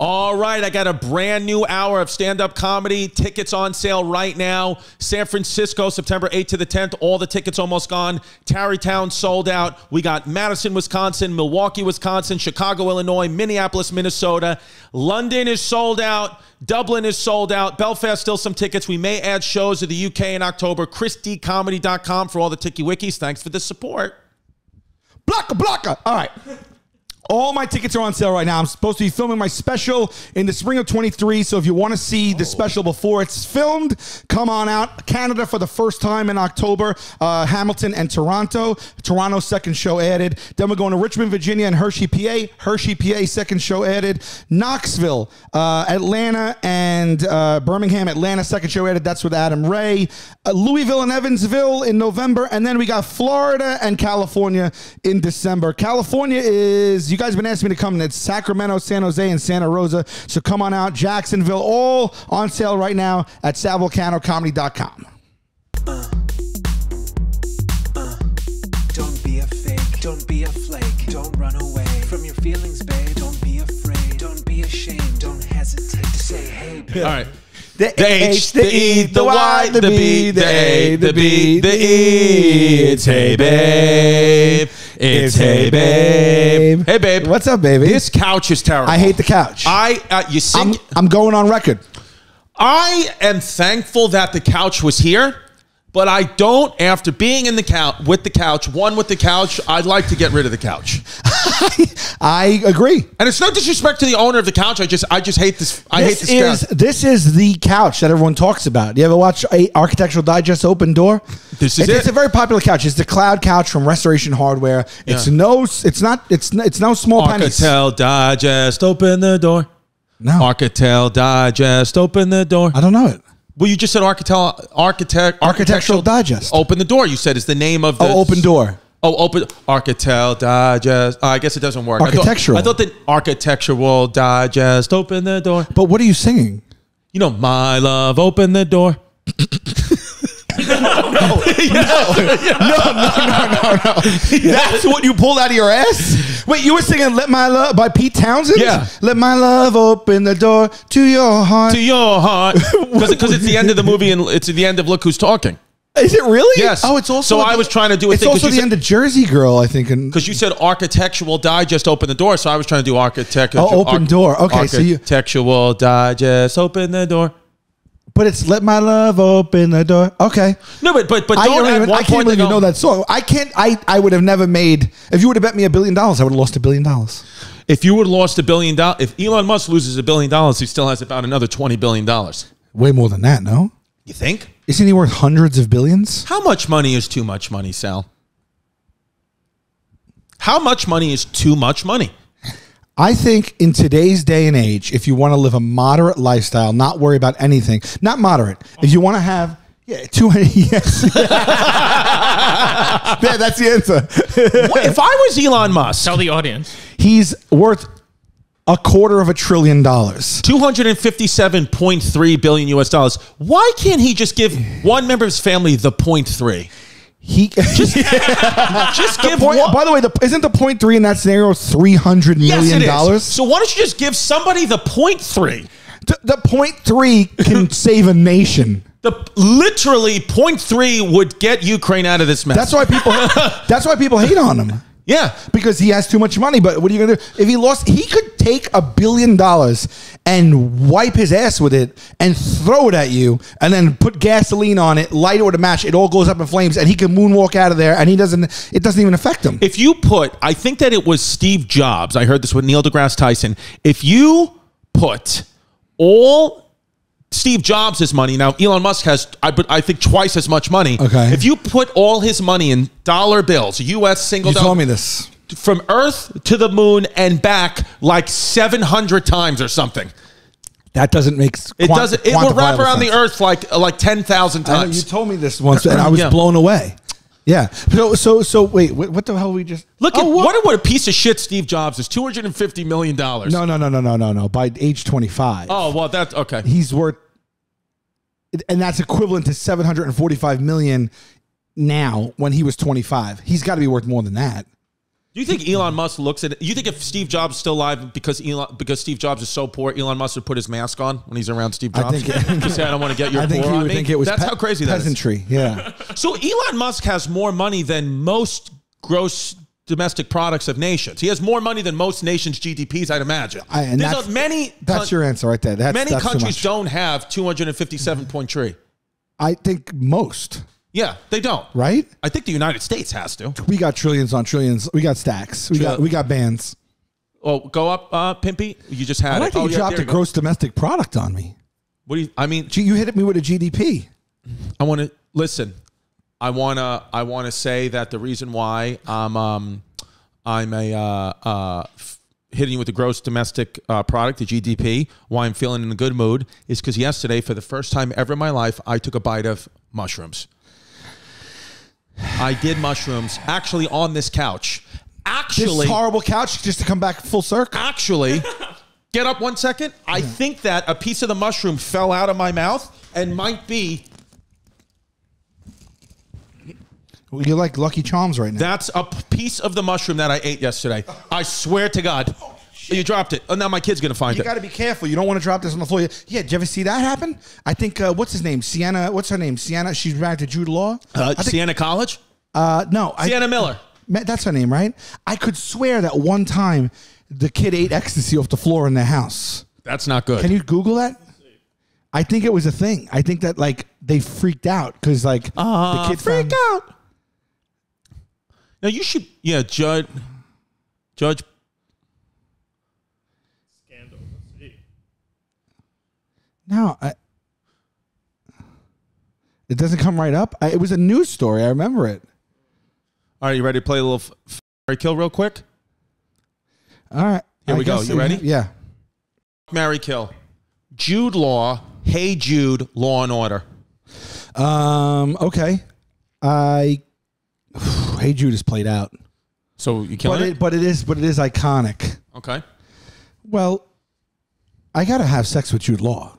All right, I got a brand new hour of stand up comedy. Tickets on sale right now. San Francisco, September 8th to the 10th. All the tickets almost gone. Tarrytown sold out. We got Madison, Wisconsin, Milwaukee, Wisconsin, Chicago, Illinois, Minneapolis, Minnesota. London is sold out. Dublin is sold out. Belfast, still some tickets. We may add shows to the UK in October. ChrisDComedy.com for all the Tiki Wikis. Thanks for the support. Blocker, blocker. All right. All my tickets are on sale right now. I'm supposed to be filming my special in the spring of 23. So if you want to see the special before it's filmed, come on out. Canada for the first time in October. Uh, Hamilton and Toronto. Toronto second show added. Then we're going to Richmond, Virginia and Hershey, PA. Hershey, PA second show added. Knoxville, uh, Atlanta and uh, Birmingham, Atlanta second show added. That's with Adam Ray. Uh, Louisville and Evansville in November. And then we got Florida and California in December. California is, you guys been asking me to come. It's Sacramento, San Jose, and Santa Rosa. So come on out. Jacksonville, all on sale right now at salvulcanocomedy.com. Uh, uh, don't be a fake, don't be a flake, don't run away from your feelings, babe. Don't be afraid, don't be ashamed, don't hesitate to say, hey, babe. All right. The The H, the E, the Y, the B, the A, the B, the E. It's hey babe. It's hey babe. Hey babe. What's up, baby? This couch is terrible. I hate the couch. I uh, you see, I'm, I'm going on record. I am thankful that the couch was here, but I don't. After being in the couch with the couch, one with the couch, I'd like to get rid of the couch. I agree. And it's no disrespect to the owner of the couch. I just, I just hate this. I hate this this is couch. this is the couch that everyone talks about. You ever watch a Architectural Digest Open Door? This is it's, it. it's a very popular couch. It's the cloud couch from Restoration Hardware. It's Yeah. no, it's not, it's it's no small pennies. Architel Digest, open the door. No, Architectural Digest, open the door. I don't know it. Well, you just said Architel, architect, Architectural Digest. Open the door. You said is the name of oh, the Oh, Open Door. Oh, open architectural Digest. Oh, I guess it doesn't work. I thought- Architectural. I thought, that Architectural Digest. Open the door. But what are you singing? You know, my love. Open the door. That's what you pulled out of your ass. Wait, you were singing "Let My Love" by Pete Townshend. Yeah. Let my love open the door to your heart. To your heart, because it's the end of the movie and it's the end of Look Who's Talking. Is it really? Yes. Oh, it's also. So I was trying to do a It's thing also the said- end of Jersey Girl, I think. Because you said Architectural Digest. Open the door. So I was trying to do Architect. Oh, Open Door. Okay, so you- Architectural Digest. Open the door. But it's "Let My Love Open the Door." Okay. No, but but but I don't don't even. I can't believe you know that song. I can't. I. I would have never made. If you would have bet me a billion dollars, I would have lost a billion dollars. If you would have lost a billion dollars, if Elon Musk loses a billion dollars, he still has about another twenty billion dollars. Way more than that, no? You think? Isn't he worth hundreds of billions? How much money is too much money, Sal? How much money is too much money? I think in today's day and age, if you want to live a moderate lifestyle, not worry about anything, not moderate. If you want to have yeah, 200, yes, yeah, that's the answer. What- if I was Elon Musk, Tell the audience. He's worth a quarter of a trillion dollars. two hundred and fifty-seven point three billion U.S. dollars, why can't he just give one member of his family the point three? He Just just give Point- one. by the way, the, isn't the point three in that scenario three hundred million dollars? So why don't you just give somebody the point three? The, the point three can save a nation. The literally point three would get Ukraine out of this mess. That's why people. that's why people hate on him. yeah. because he has too much money. But what are you going to do? If he lost, he could take a billion dollars and wipe his ass with it and throw it at you and then put gasoline on it, light it with a match. It all goes up in flames and he can moonwalk out of there and he doesn't, it doesn't even affect him. If you put, I think that it was Steve Jobs. I heard this with Neil deGrasse Tyson. If you put all Steve Jobs' money now, Elon Musk has, I, but I think twice as much money. Okay. If you put all his money in dollar bills, U.S. single you dollar, told me this. from Earth to the moon and back like seven hundred times or something. That doesn't make It doesn't. It will wrap around the. Earth like like ten thousand times. you told me this once and I was Yeah. blown away. Yeah. So, so, so wait, what, what the hell we just Look oh, at Oh, what? what a piece of shit Steve Jobs is. Two hundred and fifty million dollars. No, no, no, no, no, no, no. By age 25. Oh well, that's okay. he's worth and that's equivalent to 745 million now when he was 25 he's got to be worth more than that Do you think Elon Musk looks at it? You think if Steve Jobs is still alive because Elon because Steve Jobs is so poor, Elon Musk would put his mask on when he's around Steve Jobs? I think- to say I don't want to get your I think he would think it was That's pe- how crazy that is. peasantry. Yeah. So Elon Musk has more money than most gross domestic products of nations. He has more money than most nations' GDPs, I'd imagine. I- and There's that's- many That's your answer right there. That's, many that's countries don't have 257 point tree. I think most, Yeah, they don't. right? I think the United States has to. We got trillions on trillions. We got stacks. We got we got bands. Oh, go up, uh, Pimpy. You just had I it. like that oh, you yeah, dropped there a you go. gross domestic product on me. What do you? I mean, Gee, you hit me with a GDP. I want to listen. I want to. I want to say that the reason why I'm um, I'm a uh, uh, f- hitting you with the gross domestic uh, product, the GDP. Why I'm feeling in a good mood is because yesterday, for the first time ever in my life, I took a bite of mushrooms. I did mushrooms actually on this couch. This Actually, horrible couch just to come back full circle. actually, get up one second. I think that a piece of the mushroom fell out of my mouth and might be You're like Lucky Charms right now. That's a piece of the mushroom that I ate yesterday. I swear to God. You dropped it. Oh, now my kid's gonna find you it. You got to be careful. You don't want to drop this on the floor. Yeah, did you ever see that happen? I think uh, what's his name? Sienna. What's her name? Sienna. She's married to Jude Law. uh, think, Sienna College. uh, no, I, Sienna Miller. Ma- That's her name, right? I could swear that one time the kid ate ecstasy off the floor in their house. That's not good. Can you Google that? I think it was a thing. I think that like they freaked out because like uh, the kid freaked out? Now you should. Yeah, Judge. Judge. Scandal. Let's see. No, I, it doesn't come right up. I, it was a news story. I remember it. All right, you ready to play a little f- f- Mary kill real quick? All right, Here I we go. You ready? Yeah. Mary kill. Jude Law. Hey Jude. Law and Order. Um. Okay. I. Hey Jude is played out, So you killing but it? it, but it is but it is iconic. Okay. Well, I gotta have sex with Jude Law.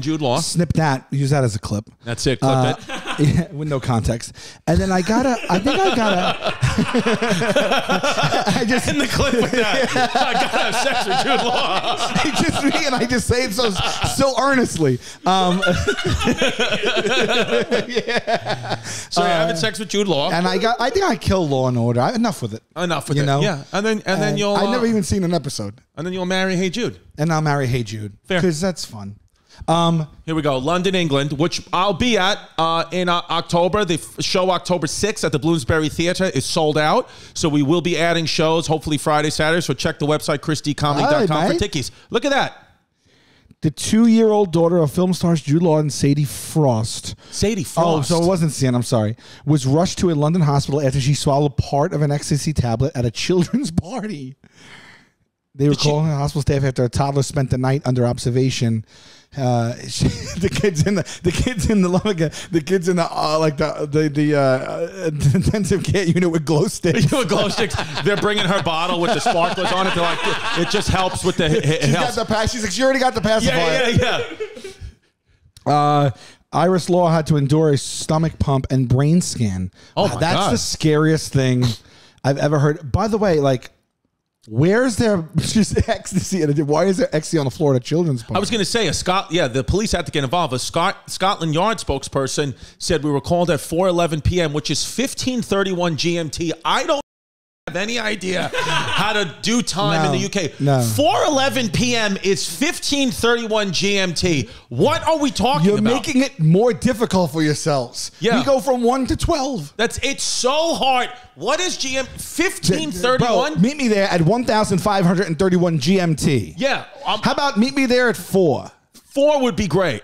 Jude Law. Snip that. Use that as a clip. That's it. Clip Uh, it. yeah, with no context. And then I gotta. I think I gotta. I just In the clip with that. I gotta have sex with Jude Law. I just me and I just say it so so earnestly. Um, So you're having sex with Jude Law. and I got. I think I kill Law and Order. I, enough with it. Enough with You it. know? Yeah, and then and, then you'll. I uh, never even seen an episode, and then you'll marry Hey Jude. and I'll marry Hey Jude Fair. because that's fun. Um, Here we go. London, England, which I'll be at uh, in uh, October. The f- show October 6th at the Bloomsbury Theater is sold out. So we will be adding shows, hopefully Friday, Saturday. So check the website, chrisdcomedy.com right, for mate. tickies. Look at that. the two-year-old daughter of film stars Jude Law and Sadie Frost. Sadie Frost. Oh, Frost. so it wasn't Sienna. I'm sorry. Was rushed to a London hospital after she swallowed part of an ecstasy tablet at a children's party. They were Did calling the hospital staff after a toddler spent the night under observation. Uh, she, the kids in the the kids in the like, the kids in the uh, like the the the uh, uh, intensive care unit with glow sticks. You know, glow sticks. They're bringing her bottle with the sparklers on it. They're like, it just helps with the. It, She's got the pass. She's like, she already got the pacifier. Yeah, yeah, yeah. Uh, Iris Law had to endure a stomach pump and brain scan. Oh Wow, my that's God. the scariest thing I've ever heard. By the way, like, where's there just ecstasy? and Why is there ecstasy on the floor at a children's park? I was going to say a Scot. Yeah, the police had to get involved. A Scot, Scotland Yard spokesperson said we were called at 4:11 p.m., which is 15:31 GMT. I don't have any idea how to do time No, in the UK. no. 4:11 p.m. is 15:31 GMT. What are we talking You're about? making it more difficult for yourselves. Yeah. We go from one to twelve. That's it's so hard. What is GM? Bro, 15:31. meet me there at one thousand five hundred and thirty-one GMT. Yeah, um, How about meet me there at four? Four would be great.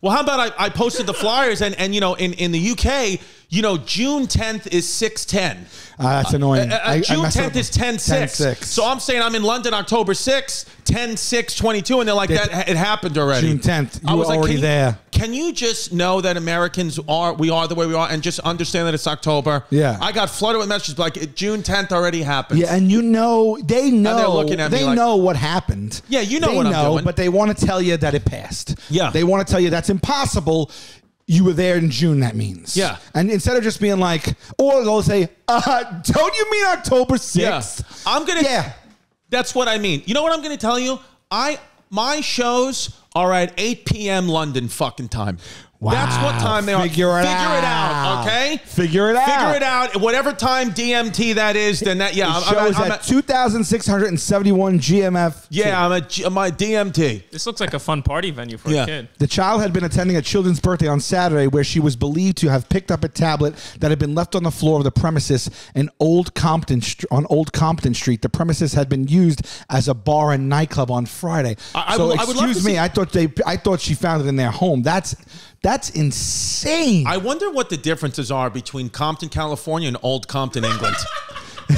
Well, how about I, I posted the flyers and, and you know in, in the UK, you know June 10th is 610. Uh, that's annoying. Uh, uh, I- I June messed 10th is 10 6. 10-6. So I'm saying I'm in London October 6th, 10 6 22 and they're like that it happened already. June 10th. You I were was like, already can you- there. Can you just know that Americans are we are the way we are and just understand that it's October? Yeah. I got flooded with messages like June 10th already happened. Yeah, and you know they know they're looking at they like- know what happened. Yeah, you know they what I'm doing. but they want to tell you that it passed. Yeah. they want to tell you that's impossible. You were there in June. That means Yeah. And instead of just being like, or they'll say, uh, "Don't you mean October 6th? Yeah. I'm gonna. Yeah. That's what I mean. You know what I'm gonna tell you? I my shows are at 8 p.m. London fucking time. That's what time they are. Figure it Figure it out. out. Okay. Figure it out. Figure it out. Whatever time DMT that is, then that yeah. The I'm, show I'm, is I'm at at- 2,671 GMF. yeah. I'm at my DMT. This looks like a fun party venue for Yeah. a kid. The child had been attending a children's birthday on Saturday where she was believed to have picked up a tablet that had been left on the floor of the premises in Old Compton on Old Compton Street. The premises had been used as a bar and nightclub on Friday. I- I so would- I would love excuse to me, see- I thought they I thought she found it in their home. That's that's insane. I wonder what the differences are between Compton, California, and Old Compton, England.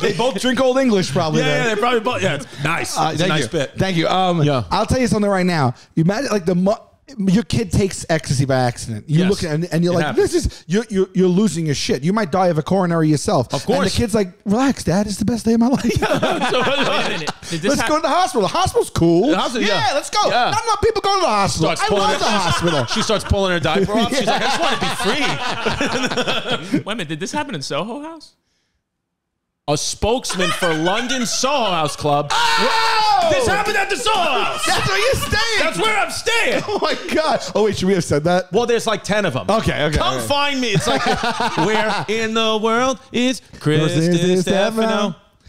they both drink Old English probably. yeah, yeah, they probably both. Yeah, it's nice. Uh, it's a thank nice you. bit. Thank you. Um, Yeah. I'll tell you something right now. You imagine like the mo- your kid takes ecstasy by accident. You Yes. look at and, and you're It like, happens. this is you're, you're you're losing your shit. You might die of a coronary yourself. Of And course. the kid's like, relax, dad. It's the best day of my life. Wait a minute. Did this let's hap- go to the hospital. The hospital's cool. The hospital, yeah, yeah. let's go. Yeah. Not enough people go to the hospital. Starts I pulling love her- the hospital. She starts pulling her diaper off. She's like, I just want to be free. Wait a minute. Did this happen in Soho House? A spokesman for London Soho House Club. Oh! This happened at the Soho House. That's where you're staying. That's where I'm staying. Oh my god. Oh wait, should we have said that? Well, there's like 10 of them. Okay, okay, Come okay. find me. It's like, where in the world is Chris Chris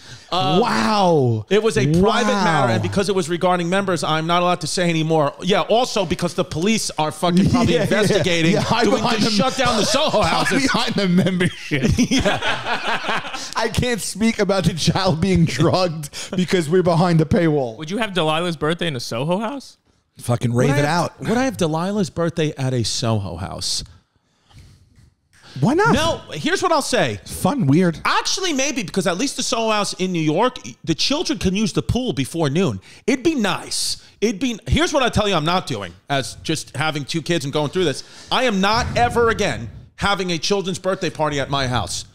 Stefano? wow. It was a private Wow. matter, and because it was regarding members, I'm not allowed to say anymore. Yeah, also because the police are fucking probably Yeah, yeah, investigating, yeah. Hide doing behind to the- shut down the Soho houses. behind the membership. I can't speak about the child being drugged because we're behind the paywall. Would you have Delilah's birthday in a Soho House? Fucking rave Would it have- out. Would I have Delilah's birthday at a Soho house? Why not? No, here's what I'll say. Fun, weird. Actually, maybe because at least the Soho House in New York, the children can use the pool before noon. It'd be nice. It'd be. Here's what I tell you, I'm not doing as just having two kids and going through this. I am not ever again having a children's birthday party at my house.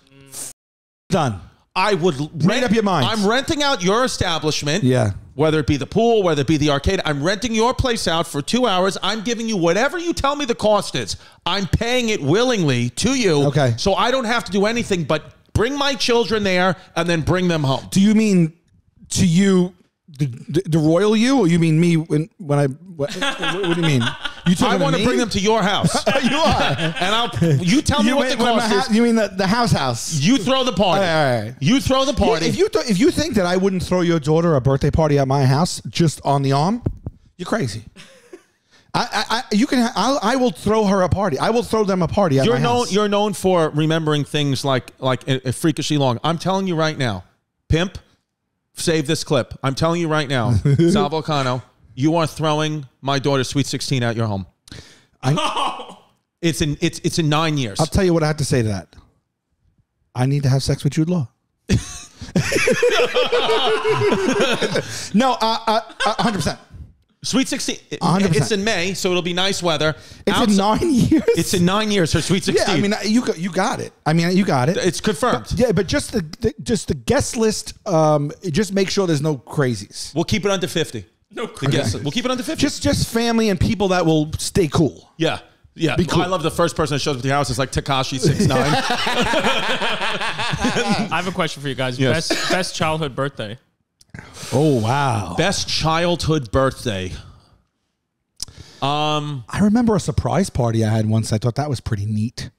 Done. I would rent, up your mind. I'm renting out your establishment. Yeah. Whether it be the pool, whether it be the arcade, I'm renting your place out for two hours. I'm giving you whatever you tell me the cost is. I'm paying it willingly to you. Okay. So I don't have to do anything but bring my children there and then bring them home. Do you mean to you the, the, the royal you, or you mean me when when I? What, what, what do you mean? You I want to bring them to your house, you are. and I'll. You tell me You, what the mean, cost is. you mean the, the house house? You throw the party. All right, all right. You throw the party. If you th- if you think that I wouldn't throw your daughter a birthday party at my house just on the arm, you're crazy. I, I, I you can ha- I'll, I will throw her a party. I will throw them a party at You're my known. house. You're known for remembering things like like uh, freakishly long. I'm telling you right now, pimp. Save this clip. I'm telling you right now, Sal Vulcano, you are throwing my daughter's sweet 16 out your home. I, It's in it's it's in nine years. I'll tell you what I have to say to that. I need to have sex with Jude Law. no, uh, uh, uh, 100%. Sweet 16. 100%. It's in May, so it'll be nice weather. It's Outs- in nine years. It's in nine years. Her sweet 16. yeah. I mean, you got you got it. I mean, you got it. it's confirmed. yeah, but just the, the just the guest list. Um, just make sure there's no crazies. we'll keep it under 50. No The guess- We'll keep it under 50. Just just family and people that will stay cool. yeah. Yeah, Be cool. I love the first person that shows up at your house is like Tekashi six nine. I have a question for you guys. Yes. Best best childhood birthday. Oh wow! Best childhood birthday. Um, I remember a surprise party I had once. I thought that was pretty neat.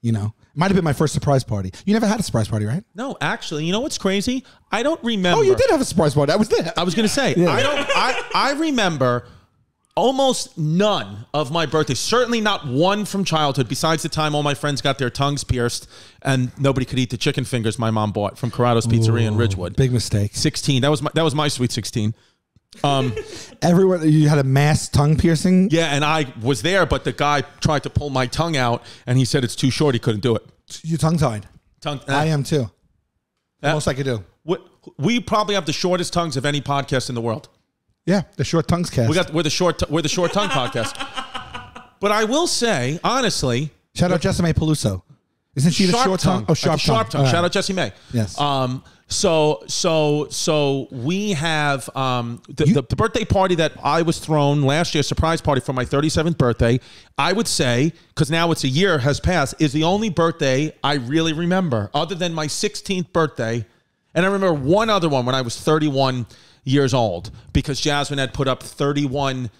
You know, it might have been my first surprise party. You never had a surprise party, right? no, actually, you know what's crazy? I don't remember. Oh, you did have a surprise party. I was there. I was gonna say Yeah. I don't. I I remember almost none of my birthdays. Certainly not one from childhood. Besides the time all my friends got their tongues pierced and nobody could eat the chicken fingers my mom bought from Corrado's Pizzeria in Ridgewood. Big mistake. Sixteen. That was my that was my sweet sixteen. Um, Everyone, you had a mass tongue piercing. yeah, and I was there, but the guy tried to pull my tongue out, and he said it's too short. He couldn't do it. You tongue tied. Tongue. I am too. Uh, Most I could do. We, we probably have the shortest tongues of any podcast in the world. Yeah, the short tongues cast. We got we're the short we're the short tongue podcast. But I will say honestly, Shout out Jessimae Peluso. Isn't she the short tongue? Oh, sharp At the sharp tongue. All Shout out Jessimae. Yes. Um. So so so we have um the, the, the birthday party that I was thrown last year, surprise party for my 37th birthday. I would say because now it's a year has passed, is the only birthday I really remember, other than my 16th birthday, and I remember one other one when I was 31 years old because Jasmine had put up 31.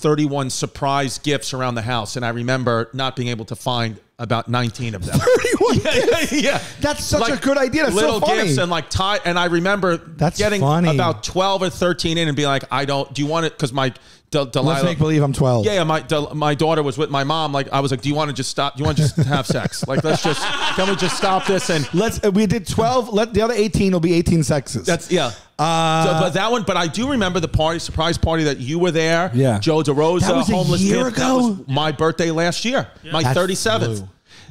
31 surprise gifts around the house, and I remember not being able to find about 19 of them. 31 yeah, yeah. That's such a good idea. That's so little funny. gifts and like tie. And I remember That's getting funny. about 12 or 13 in and be like, I don't, do you want it? Because my Del- Let's make believe I'm 12. yeah, yeah, my Del- my daughter was with my mom. Like, I was like, "Do you want to just stop? Do you want to just have sex? Like, let's just can we just stop this?" And Let's. uh, We did 12. Let the other 18 will be 18 sexes. that's yeah. Uh, So, but that one, but I do remember the party, surprise party that you were there. Yeah. Joe DeRosa, That was a homeless year kid. That ago? was my birthday last year, my That 37th. flew.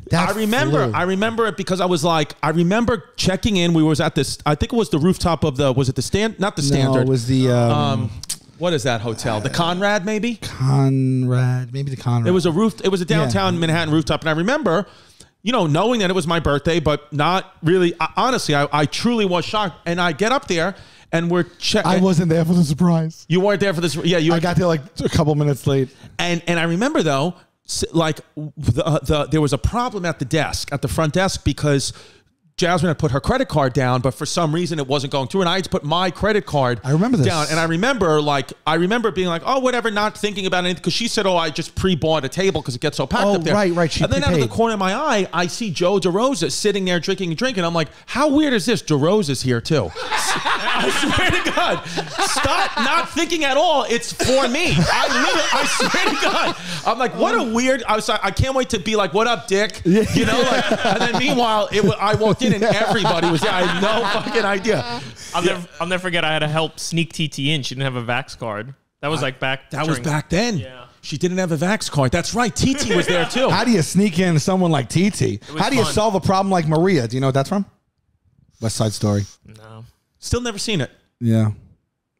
That I remember. flew. I remember it because I was like, I remember checking in. We was at this. I think it was the rooftop of the. Was it the stand? Not the no, standard. it was the um, um, what is that hotel? The Conrad, maybe. Conrad. Maybe the Conrad. It was a roof. It was a downtown Yeah. Manhattan rooftop, and I remember, you know, knowing that it was my birthday, but not really. I- Honestly, I, I truly was shocked. And I get up there, and we're checking. I wasn't there for the surprise. You weren't there for this. Yeah, you. I got there like a couple minutes late. And and I remember though, like the, uh, the there was a problem at the desk at the front desk because Jasmine had put her credit card down, but for some reason it wasn't going through, and I had to put my credit card. I remember this. down, and I remember like I remember being like, oh, whatever, not thinking about anything because she said, oh, I just pre-bought a table because it gets so packed Oh, up there. right, right, she and then out of the corner of my eye, I see Joe DeRosa sitting there drinking and drinking. I'm like, how weird is this? DeRosa's here too. I swear to God, stop not thinking at all. It's for me. I literally, I swear to God, I'm like, what a weird. I was like, I can't wait to be like, what up, Dick? You know, like, and then meanwhile, it, wa- I walked in and everybody was there. I had no fucking idea. I'll never, I'll never forget. I had to help sneak TT in. She didn't have a Vax card. That was like back. That was during- back then. Yeah. She didn't have a Vax card. That's right. TT was there too. How do you sneak in someone like TT? was How do you fun. solve a problem like Maria? Do you know what that's from? West Side Story. No. Still never seen it. Yeah.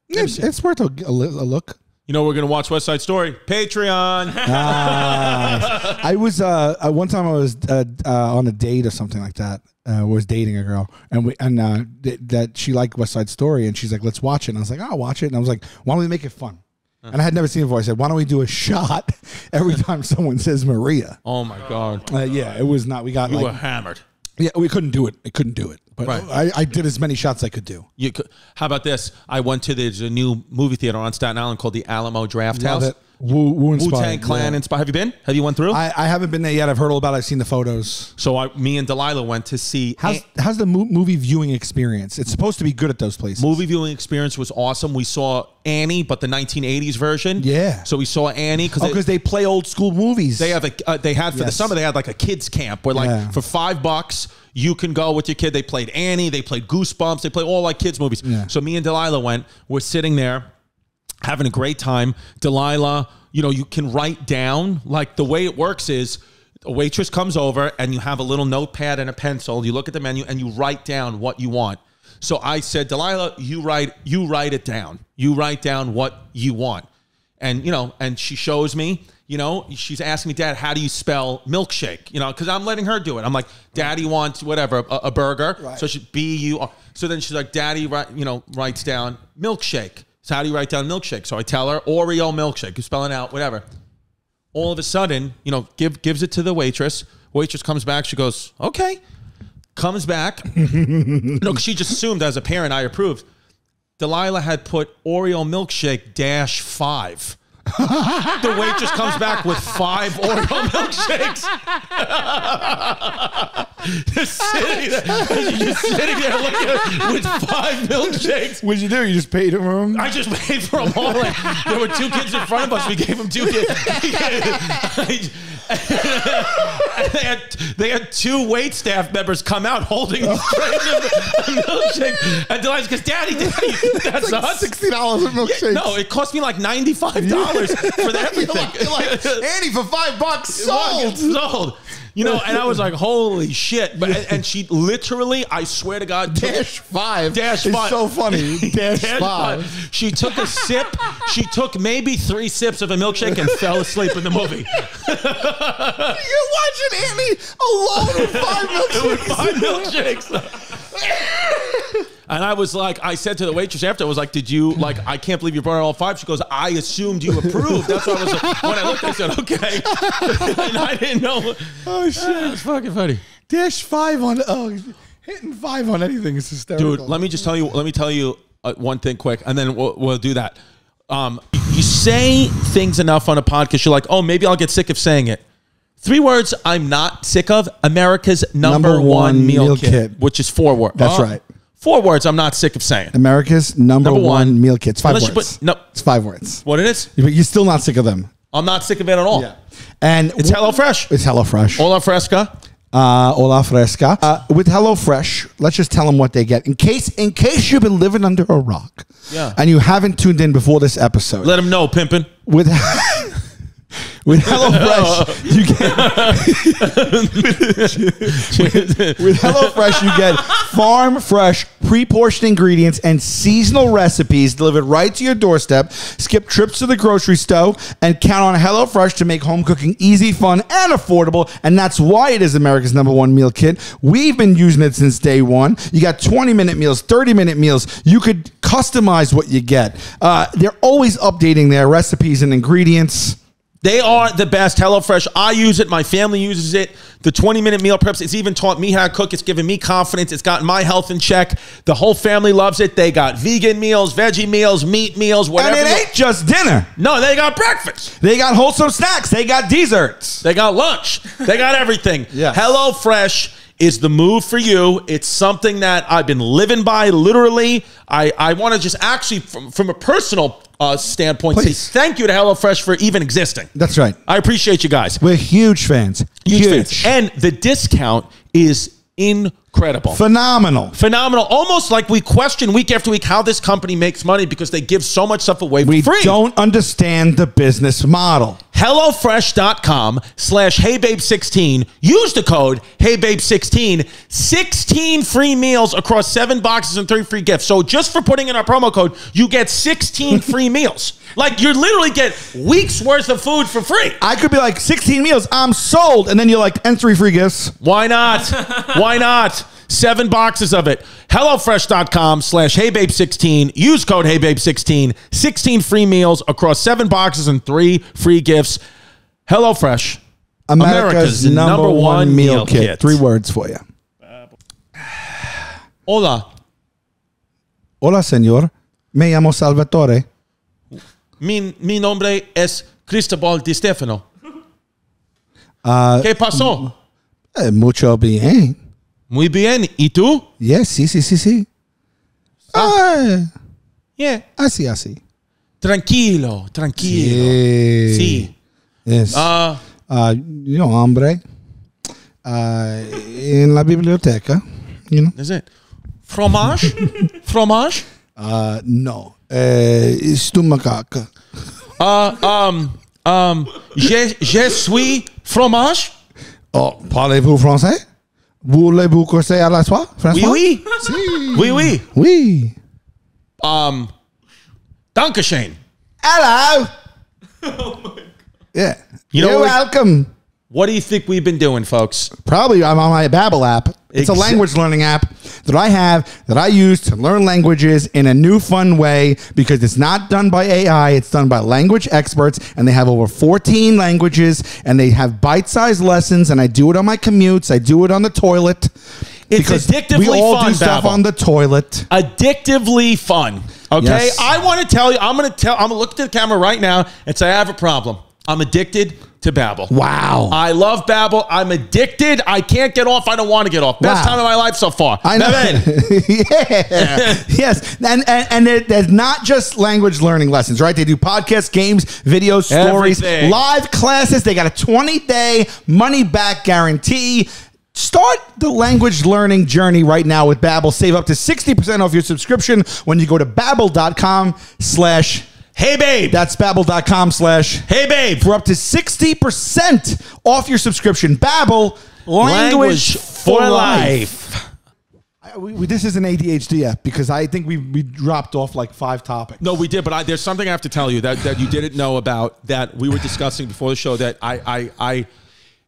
It's, it's worth a, a li- a look. You know, we're gonna watch West Side Story. Patreon. Ah. I was uh, uh, one time I was uh, uh, on a date or something like that. Uh, was dating a girl and we and uh, th- that she liked West Side Story and she's like, let's watch it. And I was like, I'll watch it. And I was like, why don't we make it fun? And I had never seen it before. I said, why don't we do a shot every time someone says Maria? oh my God. Uh, yeah, it was not. We got You like, were hammered. yeah, we couldn't do it. I couldn't do it. But Right. I, I did as many shots as I could do. You could, how about this? I went to the, there's a new movie theater on Staten Island called the Alamo Draft Love House. it. Wu, Wu Wu. Tang Clan yeah. inspired. Have you been? Have you went through? I, I haven't been there yet. I've heard all about it. I've seen the photos. so I, me and Delilah went to see. How's, how's the mo- movie viewing experience? It's supposed to be good at those places. movie viewing experience was awesome. We saw Annie, but the 1980s version. Yeah. So we saw Annie because Oh, because they play old school movies. they have a uh, they had for the summer they had like a kids camp where like Yeah. for five bucks you can go with your kid. They played Annie, they played Goosebumps, they played all like kids movies. Yeah. So me and Delilah went. We're sitting there having a great time. Delilah, you know, you can write down like the way it works is. A waitress comes over and you have a little notepad and a pencil. You look at the menu and you write down what you want. So I said, Delilah, you write you write it down. You write down what you want. And you know, and she shows me, you know, she's asking me, Dad, how do you spell milkshake? You know, because I'm letting her do it. I'm like, Daddy wants whatever, a, a burger. Right. So she B U R. So then she's like, Daddy, write, you know, writes down milkshake. So how do you write down milkshake? So I tell her Oreo milkshake. You spell it out, whatever. All of a sudden, you know, give gives it to the waitress. Waitress comes back. She goes, okay. Comes back. no, because she just assumed as a parent I approved. Delilah had put Oreo milkshake dash five. The waitress comes back with five Oreo milkshakes. just sitting there, just sitting there looking at, with five milkshakes. What'd you do? You just paid them? I just paid for them all. Like, there were two kids in front of us. We gave them two kids. and they had they had two wait staff members come out holding trays milkshake. And Delilah's goes, Daddy, Daddy, that's us. Sixty dollars a milkshake. No, it cost me like ninety five dollars for everything. You're like, Annie for five bucks Sold. sold. You know, and I was like, "Holy shit!" But and she literally, I swear to God, took- Dash five. Dash is five. so funny. Dash, Dash five. five. She took a sip. She took maybe three sips of a milkshake and fell asleep in the movie. You're watching Annie alone with five milkshakes. Five milkshakes. And I was like, I said to the waitress after, I was like, "Did you like? I can't believe you brought all five. She goes, "I assumed you approved." That's why I was like, when I looked, I said, "Okay," and I didn't know. Oh shit! It's fucking funny. Dash five on oh, hitting five on anything is hysterical. dude let me just tell you let me tell you uh, one thing quick and then we'll, we'll do that um, you say things enough on a podcast you're like oh maybe i'll get sick of saying it three words i'm not sick of america's number, Number one, one meal, meal kit, kit. which is four words That's right. Four words i'm not sick of saying America's number, Number one, one. meal kits. Five Unless you words. put- no. it's five words. what it is But you're still not sick of them. i'm not sick of it at all And it's HelloFresh. It's HelloFresh. Hola fresca uh, Hola Fresca. Uh, with HelloFresh, let's just tell them what they get. In case, in case you've been living under a rock, Yeah. and you haven't tuned in before this episode, let them know pimping with with HelloFresh, you get with HelloFresh you get farm fresh, pre-portioned ingredients and seasonal recipes delivered right to your doorstep. Skip trips to the grocery store and count on HelloFresh to make home cooking easy, fun, and affordable. And that's why it is America's number one meal kit. We've been using it since day one. You got 20 minute meals, 30 minute meals. You could customize what you get. Uh, they're always updating their recipes and ingredients. They are the best. HelloFresh. I use it. My family uses it. The 20 minute meal preps. It's even taught me how to cook. It's given me confidence. It's gotten my health in check. The whole family loves it. They got vegan meals, veggie meals, meat meals, whatever. And it ain't just dinner. no, they got breakfast. They got wholesome snacks. They got desserts. They got lunch. They got everything. Yes. HelloFresh is the move for you. It's something that I've been living by literally. I, I want to just actually, from, from a personal uh, standpoint, Please. say thank you to HelloFresh for even existing. That's right. I appreciate you guys. We're huge fans. Huge fans. And the discount is incredible. Phenomenal. Phenomenal. Almost like we question week after week how this company makes money because they give so much stuff away for We free. don't understand the business model. HelloFresh.com slash HeyBabe16. Use the code HeyBabe16. 16 free meals across seven boxes and three free gifts. So just for putting in our promo code, you get 16 free meals. Like you literally get weeks worth of food for free. I could be like 16 meals. I'm sold. And then you're like, and three free gifts. Why not? Why not? Seven boxes of it. HelloFresh.com slash HeyBabe16. Use code HeyBabe16. 16 free meals across seven boxes and three free gifts. HelloFresh. America's, number, one meal kit. Three words for you. Hola. Hola, señor. Me llamo Salvatore. Mi, mi nombre es Cristobal Di Stefano. Uh, ¿Qué pasó? eh, mucho bien. Muy bien. ¿Y tú? Yes, sí, sí, sí, sí. Ah, Yeah. así, así. Tranquilo, tranquilo. Sí. Sí. Yes. Ah, uh, you know, hombre. Uh, en la biblioteca, you know. that's it. Fromage? Fromage? Uh, no. Uh, stomacaca. Uh, um, um, je, je suis fromage? Oh, parlez-vous français? Voulez-vous courser à la soie, François? Oui, oui. Si. Oui, oui. Oui. Um, Dankeschön. Hello. Yeah. You know You're what we- welcome. What do you think we've been doing, folks? Probably I'm on my Babbel app. It's a language learning app that I have that I use to learn languages in a new fun way because it's not done by AI, it's done by language experts and they have over 14 languages and they have bite-sized lessons and I do it on my commutes, I do it on the toilet. It's because addictively we all fun, do stuff Babbel. on the toilet. Addictively fun. Okay. Yes. I want to tell you, I'm going to tell, I'm going to look to the camera right now and say, I have a problem. I'm addicted to Babbel. Wow. I love Babbel. I'm addicted. I can't get off. I don't want to get off. Best Wow. time of my life so far. I know. Yeah. yes. And, and, and there's not just language learning lessons, right? They do podcasts, games, videos, stories, Everything. live classes. They got a 20 day money back guarantee. Start the language learning journey right now with Babbel. Save up to 60% off your subscription when you go to babbel.com slash Hey babe. That's babbel.com slash hey babe. for up to 60% off your subscription. Babbel, language, for life. I- we- this is an ADHD app because I think we, we dropped off like five topics. No, we did, but I, there's something I have to tell you that, that you didn't know about that we were discussing before the show. That I, I, I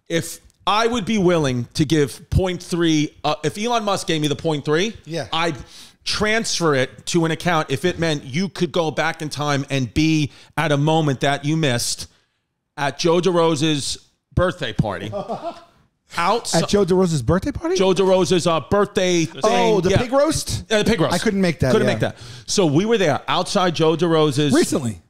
if I would be willing to give point three, uh, if Elon Musk gave me the point three, Yeah. I'd transfer it to an account if it meant you could go back in time and be at a moment that you missed at Joe DeRosa's birthday party. Outside At Joe DeRosa's birthday party? Joe DeRosa's uh, birthday thing. oh, the Yeah. pig roast? Uh, the pig roast. I couldn't make that, Couldn't yeah. make that. So we were there outside Joe DeRosa's Recently.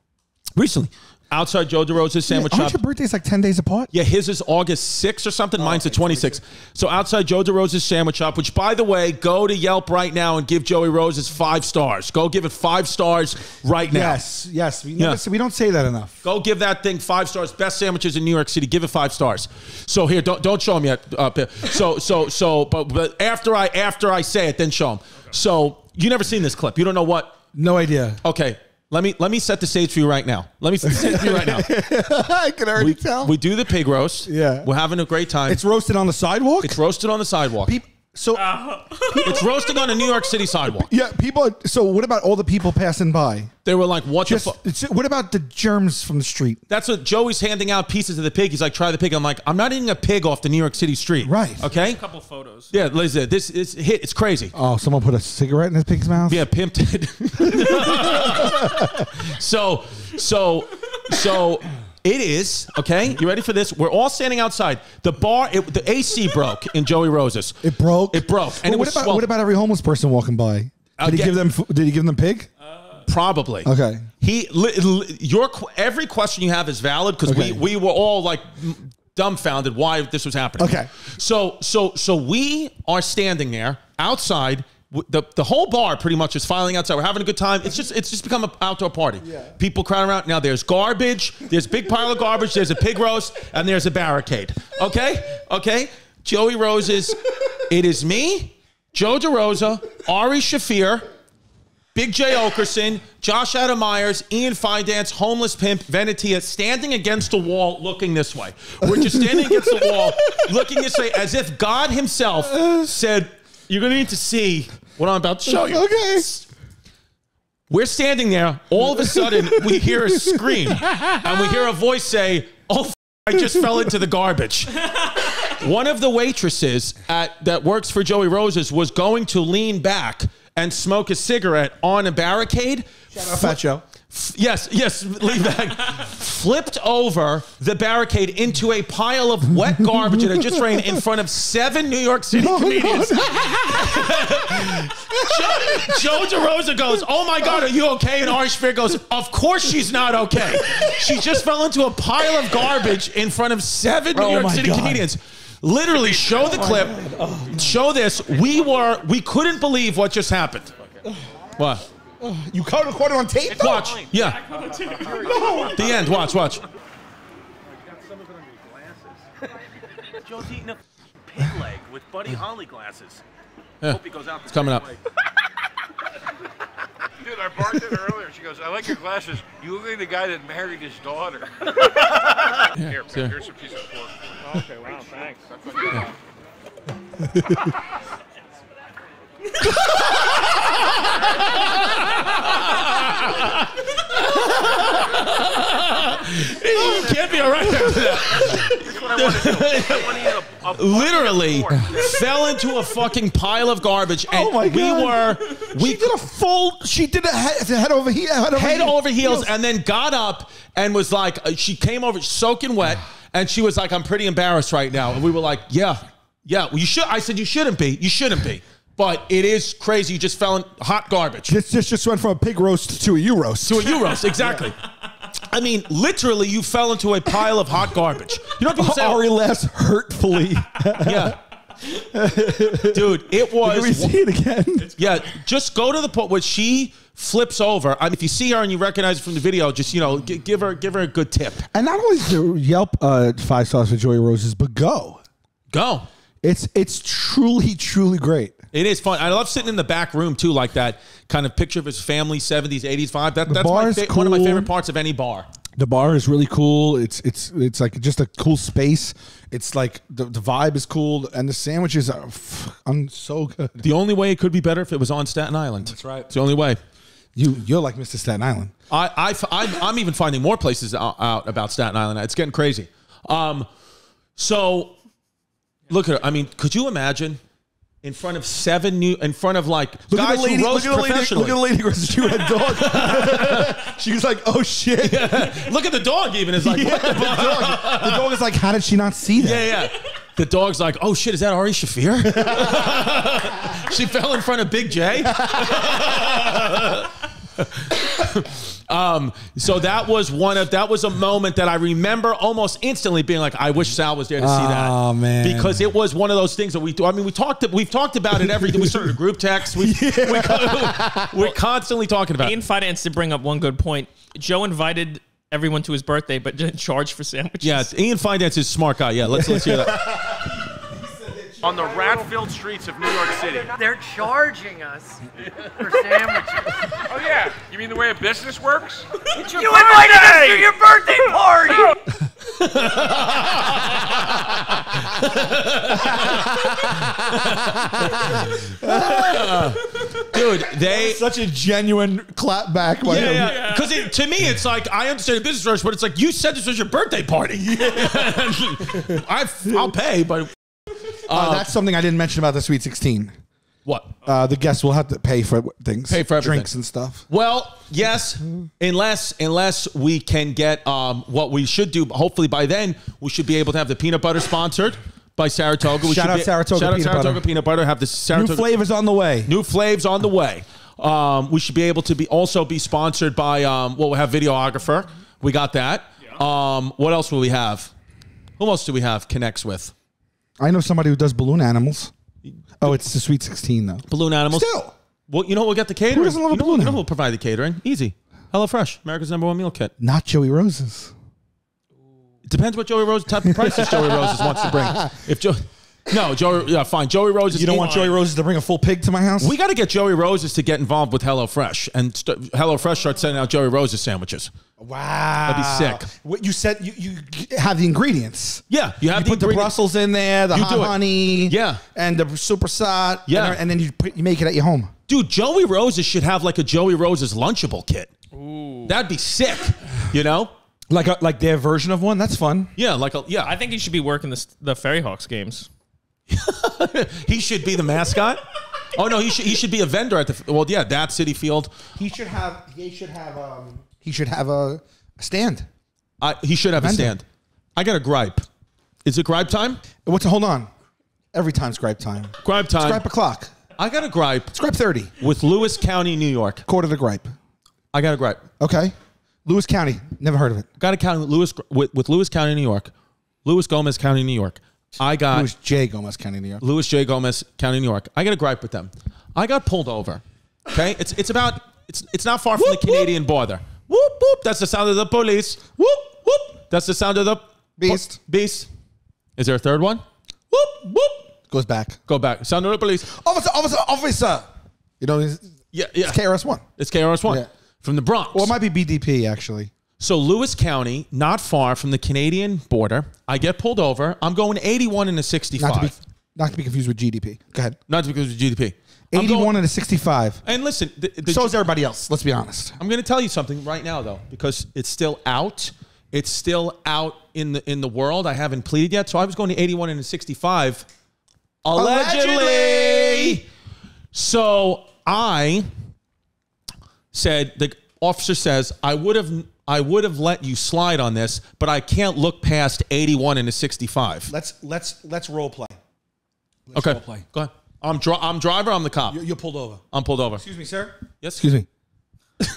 recently outside Joe DeRosa's sandwich Aren't shop. your birthdays like 10 days apart? Yeah, his is August 6th or something. Mine's the 26th. So outside Joe DeRosa's sandwich shop, which by the way, go to Yelp right now and give Joey Roses five stars. Go give it five stars right now. Yes, yes. We, never Yeah. say, we don't say that enough. Go give that thing five stars. Best sandwiches in New York City. Give it five stars. So here, don't don't show them yet. Uh, so so so, but but after I after I say it, then show them. So you never seen this clip. You don't know what. No idea. Okay, let me let me set the stage for you right now. Let me set the stage for you right now. I can already We, tell. we do the pig roast. Yeah. we're having a great time. it's roasted on the sidewalk? It's roasted on the sidewalk. Peop- so, oh. It's roasting on a New York City sidewalk. yeah, people. So, what about all the people passing by? They were like, "What Just, the fuck?" what about the germs from the street? That's what Joey's handing out pieces of the pig. He's like, "Try the pig." I'm like, "I'm not eating a pig off the New York City street." Right. Okay. A couple photos. Yeah, Liz, this is hit. It's crazy. Oh, someone put a cigarette in his pig's mouth? Yeah, pimped it. so, so, so it is okay. You ready for this? We're all standing outside. The bar, it, the AC broke in Joey Rose's. It broke. It broke, and it what was about swell- what about every homeless person walking by? Did he give them? Did he give them pig? Probably. Okay. He, li, li- your qu- every question you have is valid because Okay. we we were all like m- dumbfounded why this was happening. Okay. So so so we are standing there outside. The, the whole bar pretty much is filing outside. We're having a good time. It's just it's just become an outdoor party. Yeah. People crowding around. Now there's garbage. There's a big pile of garbage. There's a pig roast and there's a barricade. Okay, okay. Joey Roses. It is me, Joe DeRosa, Ari Shaffir. Big Jay Oakerson, Josh Adam Meyers, Ian Fidance, Homeless Pimp, Venetia, standing against a wall looking this way. We're just standing against the wall looking this way as if God Himself said, You're going to need to see what I'm about to show you. Okay. We're standing there. All of a sudden, we hear a scream and we hear a voice say, Oh, f- I just fell into the garbage. One of the waitresses at, that works for Joey Roses was going to lean back and smoke a cigarette on a barricade. Fat Joe. Yes, yes, lean back. Flipped over the barricade into a pile of wet garbage that had just rained in front of seven New York City comedians. Joe, Joe DeRosa goes, "Oh my God, are you okay?" And Ari Shaffir goes, "Of course she's not okay. She just fell into a pile of garbage in front of seven New Oh York City God. comedians." Literally, show the clip. Show this. We were, we couldn't believe what just happened. What? You caught recorded on tape? though? Watch. Yeah. The end. Watch. Watch. Joe's eating a pig leg with Buddy Holly glasses. Yeah. Hope he goes out. It's coming up. Dude, I barked at her earlier. She goes, I like your glasses. You look like the guy that married his daughter. Here, Here. here's a piece of pork. Okay, wow, thanks. You can't be all right after that. That's what I want to do. I want to eat a, a Literally fell into a fucking pile of garbage, and Oh my we God. were we She did a full. She did a head, head over. Head over, head heel- over heels, and then got up and was like, uh, she came over soaking wet, and she was like, "I'm pretty embarrassed right now," and we were like, "Yeah, yeah, well, you should." I said, "You shouldn't be. You shouldn't be." But it is crazy. You just fell in hot garbage This, this just went from a pig roast to a a U roast. to a roast, Exactly. I mean, literally, you fell into a pile of hot garbage. You know what people say? Ari laughs hurtfully. Yeah. Dude, it was. Can we see it again? Yeah, just go to the point where she flips over. I mean, if you see her and you recognize her from the video, just you know, g- give her give her a good tip. And not only do Yelp uh, five stars for Joey Roses, but go. Go. It's it's truly truly great. It is fun. I love sitting in the back room too, like that kind of picture of his family, 70s, 80s vibe. That, that's my bar is one of my favorite parts of any bar. The bar is really cool. It's it's it's like just a cool space. It's like the, the vibe is cool, and the sandwiches are f- un- so good. The only way it could be better if it was on Staten Island. That's right. It's the only way. You you're like Mr. Staten Island. I, I, I'm, I'm even finding more places out, out about Staten Island. It's getting crazy. Um, so look at it. I mean, could you imagine in front of seven new, in front of like Look guys at the lady. who Look roast at the lady. Look at the lady across the street with a dog. she was like, "Oh shit!" Look at the dog. Even is like, what the the, dog, the dog is like, "How did she not see that?" Yeah, yeah. The dog's like, oh shit, is that Ari Shaffir? she fell in front of Big Jay um, so that was one of that was a moment that I remember almost instantly being like, I wish Sal was there to see that. Oh, man. because it was one of those things that we. Do. I mean, we talked. We've talked about it every. We started a group text. We, we, we're constantly talking about. Ian it. Fidance did bring up one good point. Joe invited everyone to his birthday, but didn't charge for sandwiches. Yeah, Ian Fidance is a smart guy. Yeah, let's let's hear that. On the rat-filled streets of New York City. They're charging us for sandwiches. Oh yeah, you mean the way a business works? you invited us to your birthday party. dude. They Such a genuine clap back. by him. Yeah, yeah. Because to me, it's like I understand the business rush, but it's like you said this was your birthday party. I, I'll pay, but Uh, that's something I didn't mention about the Sweet 16. what? Uh, the guests will have to pay for things, Pay for everything. drinks and stuff. Well, yes, unless unless we can get um, what we should do. Hopefully, by then we should be able to have the peanut butter sponsored by Saratoga. We Shout should out be- Saratoga Shout out peanut Saratoga butter. peanut butter. Have the New Saratoga flavors on the way. New flavors on the way. Um, we should be able to be also be sponsored by um, well, we have videographer. We got that. Um, what else will we have? Who else do we have connects with? I know somebody who does balloon animals. Oh, it's the Sweet 16 though. Balloon animals. Still. Well, you know we'll get the catering. Who doesn't love a you know, balloon you know who'll provide the catering? Easy. HelloFresh, America's number one meal kit. Not Joey Roses. It depends what Joey Rose type of prices Joey Roses wants to bring. If Joe, no, Joey, yeah, fine. Joey Roses. You don't want Joey Roses to bring a full pig to my house? We got to get Joey Roses to get involved with HelloFresh and st- HelloFresh start sending out Joey Roses sandwiches. wow. That'd be sick. What you said you, you have the ingredients. Yeah, you have You put the. Brussels in there, the hot honey, Yeah. and the super sot, Yeah. and, and then you put, you make it at your home. Dude, Joey Roses should have like a Joey Roses Lunchable kit. Ooh, That'd be sick. You know? Like a, like their version of one. That's fun. Yeah, like a yeah. I think he should be working the, the Ferry Hawks games. he should be the mascot. Oh no, he should he should be a vendor at the well, yeah, that Citi Field. He should have. He should have. Um, he should have a, a stand. I, he should have a Vendor. stand. I got a gripe. Is it gripe time? What's a hold on? Every time's gripe time. Gripe time. Gripe o'clock. I got a gripe Gripe thirty. with Lewis County, New York. Quarter to gripe. I got a gripe. Okay. Lewis County. Never heard of it. Got a county Lewis with, with Lewis County, New York. Lewis Gomez County, New York. I got Lewis J. Gomez County, New York. Louis J. Gomez County, New York. I got a gripe with them. I got pulled over. Okay, it's it's about it's it's not far from the Canadian border. Whoop whoop. That's the sound of the police. Whoop whoop. That's the sound of the Beast. beast. Is there a third one? Whoop whoop. Goes back. Go back. Sound of the police. Officer, officer, officer. You know, it's, Yeah, yeah. it's KRS One. It's KRS One Yeah. from the Bronx. Or it might be BDP actually. So Lewis County, not far from the Canadian border. I get pulled over. I'm going 81 and a 65. Not to be not to be confused with GDP. Go ahead. Not because of GDP. I'm 81 going- and a 65. and listen, the, the, So is everybody else. Let's be honest. I'm going to tell you something right now, though, because it's still out. It's still out in the in the world. I haven't pleaded yet, so I was going to 81 and a 65. Allegedly. Allegedly. So I said the officer says I would have I would have let you slide on this, but I can't look past 81 and a 65. Let's let's let's role play. okay, role play. go ahead. I'm dri- I'm driver. I'm the cop. You're, you're pulled over. I'm pulled over. Excuse me, sir. Yes. Excuse me.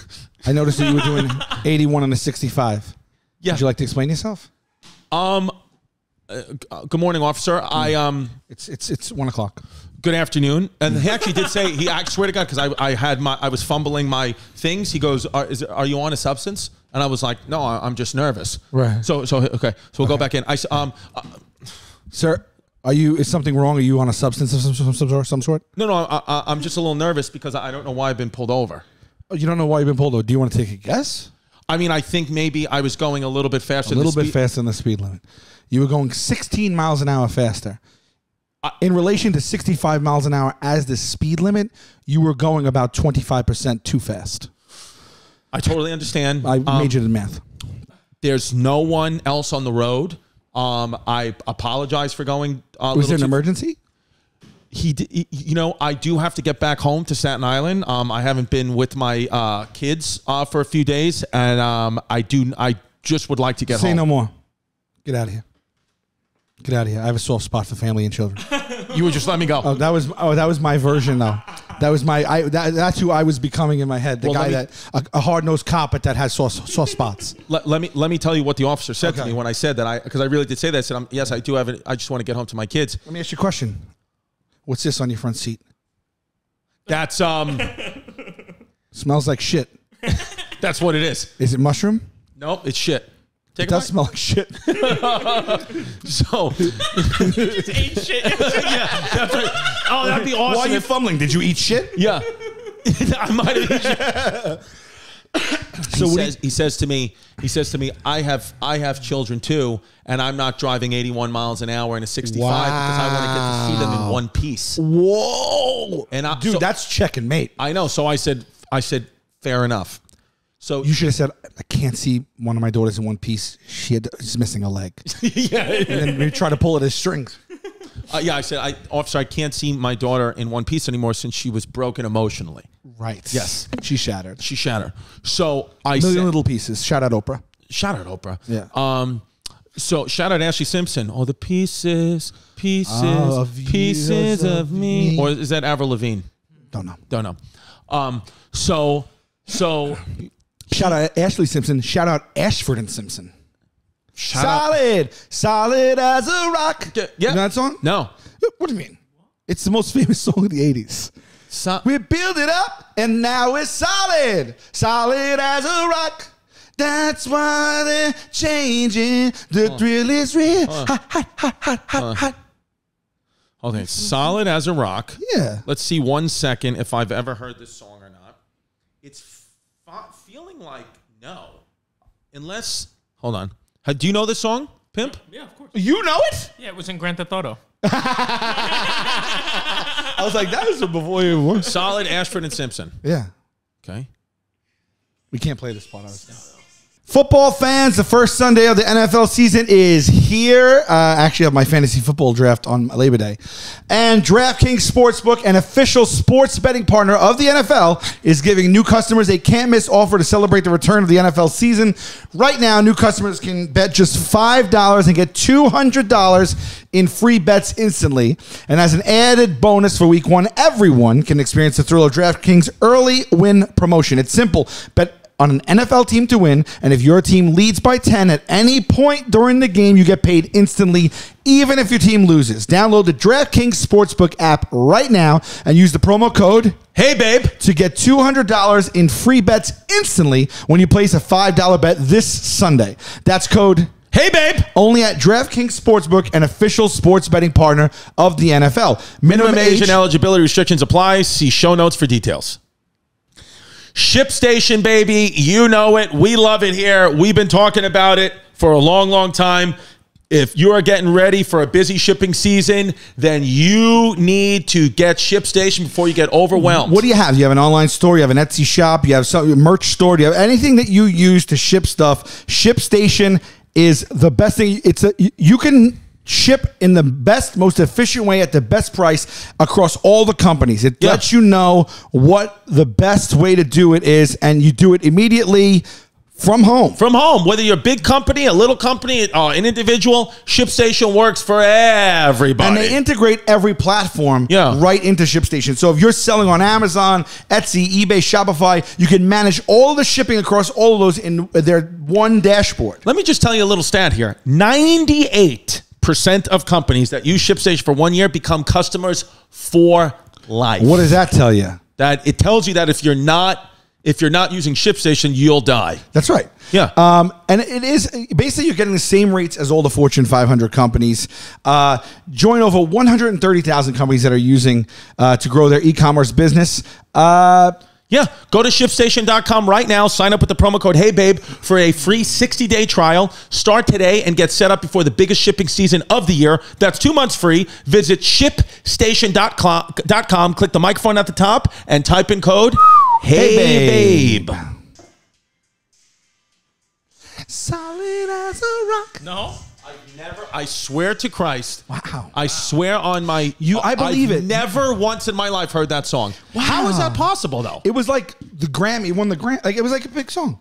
I noticed that you were doing 81 and a 65. Yeah. Would you like to explain yourself? Um. uh, uh, good morning, officer. I um. It's it's it's one o'clock. good afternoon. And he actually did say he. I swear to God, because I, I had my I was fumbling my things. He goes, "Are, is, are you on a substance?" And I was like, "No, I, I'm just nervous." Right. So so okay. So we'll go back in. I um. uh, Sir, Are you? Is something wrong? Are you on a substance of some, some, some, sort- some sort? No, no, I, I, I'm just a little nervous because I don't know why I've been pulled over. Oh, you don't know why you've been pulled over. Do you want to take a guess? I mean, I think maybe I was going a little bit faster. A than little the bit faster than the speed limit. You were going 16 miles an hour faster. Uh, In relation to 65 miles an hour as the speed limit, you were going about 25% too fast. I totally understand. I Um, majored in math. there's no one else on the road. Um, I apologize for going. A Was there an emergency? he, he- you know, I do have to get back home to Staten Island. Um, I haven't been with my uh, kids uh, for a few days, and um, I do. I just would like to get Say home. no more. Get out of here. Get out of here. I have a soft spot for family and children. You would just let me go. Oh, that was oh, that was my version though. That was my I. That, that's who I was becoming in my head. The Well, guy let that a, a hard nosed cop, but that has soft, soft spots. let, let me let me tell you what the officer said to Okay. me when I said that. I because I really did say that. I said, um, "Yes, I do have it. I just want to get home to my kids." Let me ask you a question. What's this on your front seat? That's um, Smells like shit. that's what it is. Is it mushroom? Nope, it's shit. Take It does a smell like shit. So Just ate shit. yeah, that's right. Oh, that'd be awesome. Why are you if- fumbling? Did you eat shit? yeah, I might have. So he what do says he says to me he says to me I have I have children too and I'm not driving 81 miles an hour in a 65 because I want to get to see them in Wow. one piece. Whoa, And I, dude, so- that's check and mate. I know. So I said I said fair enough. So You should have said, "I can't see one of my daughters in one piece. She had, she's missing a leg." yeah, and then we try to pull it as strings. uh, yeah. I said I officer I can't see my daughter in one piece anymore since she was broken emotionally. Right. Yes. She shattered. She shattered. So I Million said, little pieces. Shout out Oprah. shout out Oprah. Yeah. Um. So shout out Ashlee Simpson. Oh, the pieces, pieces, Of pieces of of me. me. Or is that Avril Lavigne? Don't know. Don't know. Um. So so Shout out Ashlee Simpson. Shout out Ashford and Simpson. shout out. solid, solid as a rock. Yeah. You know that song? No. What do you mean? It's the most famous song of the '80s. So, We build it up, and now it's solid, solid as a rock. That's why they're changing. The thrill is real. Hot, hot, hot, hot, hot, hot. okay. Solid as a rock. Yeah. Let's see one second if I've ever heard this song or not. It's feeling like no, unless hold on. Ha- Do you know this song, Pimp? yeah, of course. You know it? Yeah, it was in Grand Theft Auto. I was like, that was before you were. Solid Ashford and Simpson. Yeah. Okay. We can't play this part. Football fans, the first Sunday of the NFL season is here. Uh, actually, I have my fantasy football draft on Labor Day. And DraftKings Sportsbook, an official sports betting partner of the NFL, is giving new customers a can't miss offer to celebrate the return of the NFL season. Right now, new customers can bet just $5 and get $200 in free bets instantly. And as an added bonus for week one, everyone can experience the thrill of DraftKings early win promotion. It's simple. Bet on an NFL team to win, and if your team leads by 10 at any point during the game, you get paid instantly, even if your team loses. Download the DraftKings Sportsbook app right now and use the promo code Hey, babe. to get $200 in free bets instantly when you place a $5 bet this Sunday. That's code Hey, babe. only at DraftKings Sportsbook, an official sports betting partner of the NFL. Minimum age and eligibility restrictions apply. See show notes for details. ShipStation, baby. You know it. We love it here. We've been talking about it for a long, long time. If you are getting ready for a busy shipping season, then you need to get ShipStation before you get overwhelmed. What do you have? You have an online store, you have an Etsy shop, you have some merch store, do you have anything that you use to ship stuff? ShipStation is the best thing. It's a you can ship in the best, most efficient way at the best price across all the companies. It Yeah. lets you know what the best way to do it is, and you do it immediately from home. From home, whether you're a big company, a little company, uh, an individual, ShipStation works for everybody. And they integrate every platform Yeah. right into ShipStation. So if you're selling on Amazon, Etsy, eBay, Shopify, you can manage all the shipping across all of those in their one dashboard. Let me just tell you a little stat here 98% of companies that use ShipStation for one year become customers for life. What does that tell you? that? It tells you that if you're not If you're not using ShipStation, you'll die. That's right. Yeah. Um, and it is basically you're getting the same rates as all the Fortune 500 companies. Uh, join over 130,000 companies that are using uh, to grow their e-commerce business. Uh, Yeah, go to shipstation.com right now. Sign up with the promo code Hey Babe for a free 60 day trial. Start today and get set up before the biggest shipping season of the year. That's two months free. Visit shipstation.com, click the microphone at the top, and type in code HeyBabe. solid as a rock. No. I've never, I swear to Christ. Wow. I swear on my. You- I believe I've it. Never once in my life heard that song. Wow. How is that possible, though? It was like the Grammy won the Grammy. Like it was like a big song.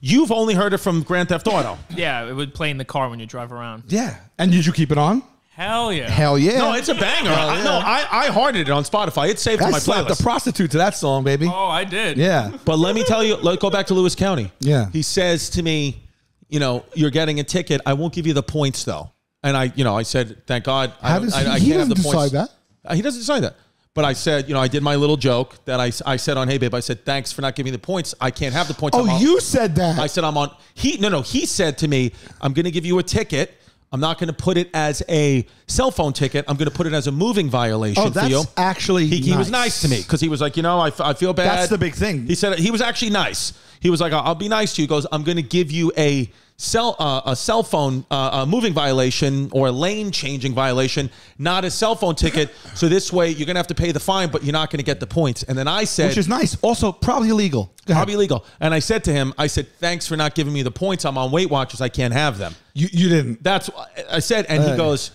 You've only heard it from Grand Theft Auto. Yeah, it would play in the car when you drive around. Yeah. And did you keep it on? Hell yeah. Hell yeah. No, it's a banger. I, no, I, I hearted it on Spotify. It's saved I in my slapped playlist. the prostitute to that song, baby. Oh, I did. Yeah. But let me tell you, let's go back to Lewis County. Yeah. He says to me, you know, you're getting a ticket. I won't give you the points though. And I, you know, I said, thank God. I, How don't- does I, he- I he can't have the doesn't points. decide Uh, He doesn't decide that. But I said, you know, I did my little joke that I, I said on Hey Babe. I said, thanks for not giving me the points. I can't have the points. Oh, on- you said that. I said I'm on. He no no. He said to me, I'm going to give you a ticket. I'm not going to put it as a cell phone ticket. I'm going to put it as a moving violation Oh, that's actually he, he was nice. nice to me because he was like, you know, I, f- I feel bad. That's the big thing. He said he was actually nice. He was like, I'll, be nice to you. He goes, I'm going to give you a cell uh, a cell phone uh, a moving violation or a lane changing violation, not a cell phone ticket. so this way you're going to have to pay the fine, but you're not going to get the points. And then I said, Which is nice. Also, probably illegal. Probably illegal. And I said to him, I said, thanks for not giving me the points. I'm on Weight Watchers. I can't have them. You, you didn't. That's I said, and he Uh. goes,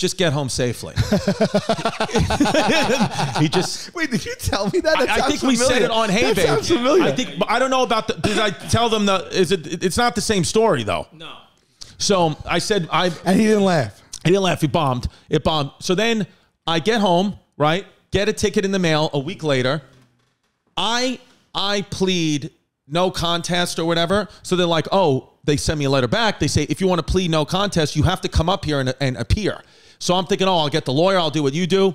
just get home safely. he just. Wait, did you tell me that? That I, I sounds think we said it on Hey That Babe. sounds familiar. I think, I don't know about the. Did I tell them the? Is it? It's not the same story though. No. So I said I. and he didn't laugh. He didn't laugh. He bombed. It bombed. So then I get home, right? Get a ticket in the mail a week later. I I plead no contest or whatever. So they're like, oh, they send me a letter back. They say if you want to plead no contest, you have to come up here and, and appear. So I'm thinking, oh, I'll get the lawyer. I'll do what you do.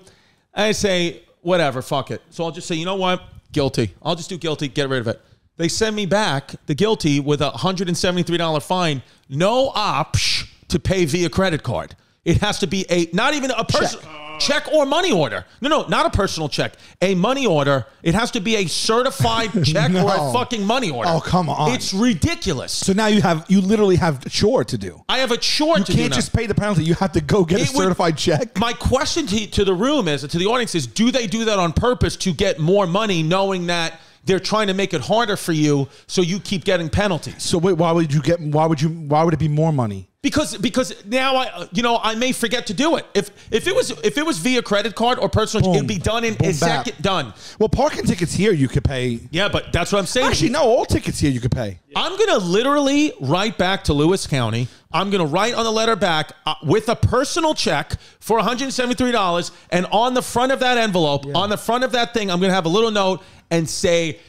I say, whatever, fuck it. So I'll just say, you know what? Guilty. I'll just do guilty. Get rid of it. They send me back the guilty with a $173 fine. No option to pay via credit card. It has to be a not even a person check. or money order. No, no, not a personal check. A money order. It has to be a certified check or a fucking money order. Oh, come on. It's ridiculous. So now you have you literally have a chore to do. I have a chore You to do can't now. just pay the penalty. You have to go get It a would- certified check. My question to, to the room is to the audience is: Do they do that on purpose to get more money, knowing that they're trying to make it harder for you, so you keep getting penalties? So wait, why would you get? Why would you? Why would it be more money? Because because now I you know I may forget to do it. If if it was if it was via credit card or personal, Boom. it'd be done in Boom, a bap. second. Done. Well, parking tickets here you could pay. Yeah, but that's what I'm saying. Actually, no, all tickets here you could pay. I'm gonna literally write back to Lewis County. I'm gonna write on the letter back uh, with a personal check for 173 dollars, and on the front of that envelope, on the front of that thing, I'm gonna have a little note and say,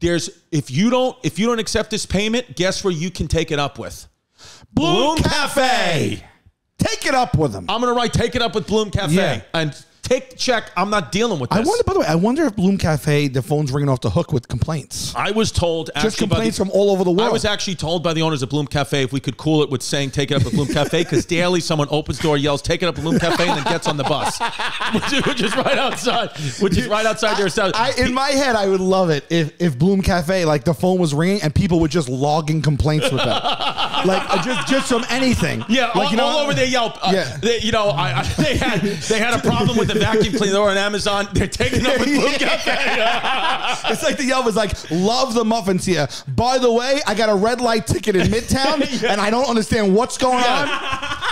"There's if you don't if you don't accept this payment, guess where you can take it up with." Bloom Cafe. Take it up with them. I'm gonna write take it up with Bloom Cafe Yeah. and take the check. I'm not dealing with this. I wonder. By the way, I wonder if Bloom Cafe the phone's ringing off the hook with complaints. I was told Just complaints the- from all over the world. I was actually told by the owners of Bloom Cafe if we could cool it with saying "Take it up with Bloom Cafe" because daily someone opens door, yells "Take it up with Bloom Cafe" and then gets on the bus, which, is, which is right outside, which is right outside their house. I, in my head, I would love it if if Bloom Cafe like the phone was ringing and people were just logging complaints with them, like uh, just just from anything. yeah, like all, all over their Yelp. Uh, Yeah. they- you know, I, I, they had they had a problem with the vacuum cleaner. On Amazon. They're taking up with Bloom Cafe. It's like the Yelp is like, love the muffins here. By the way, I got a red light ticket in Midtown, and I don't understand what's going on.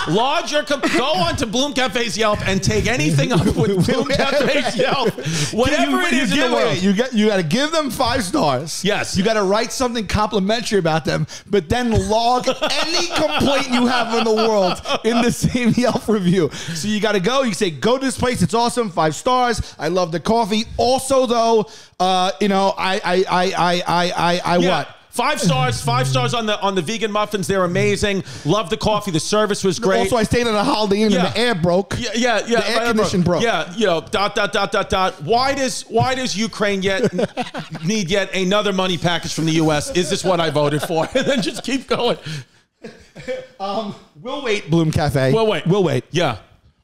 Lodge your com- go on to Bloom Cafe's Yelp and take anything up with Bloom Cafe's Yelp, whatever You- it is in the world. wait, You get you got to give them five stars. Yes. You got to write something complimentary about them, but then log any complaint you have in the world in the same Yelp review. So you got to go. You say, "Go to this place. It's awesome. Five stars. I love the coffee." Also, though, uh, you know, I I I I I I, I Yeah. what? five stars. Five stars on the on the vegan muffins. They're amazing. Love the coffee. The service was great. Also, I stayed at a Holiday Inn Yeah. and the air broke. Yeah, yeah, yeah. The air condition broke. Yeah, you know, dot dot dot dot dot. Why does why does Ukraine yet need yet another money package from the U.S.? Is this what I voted for? and then just keep going. We'll wait, Bloom Cafe. We'll wait, We'll wait. Yeah,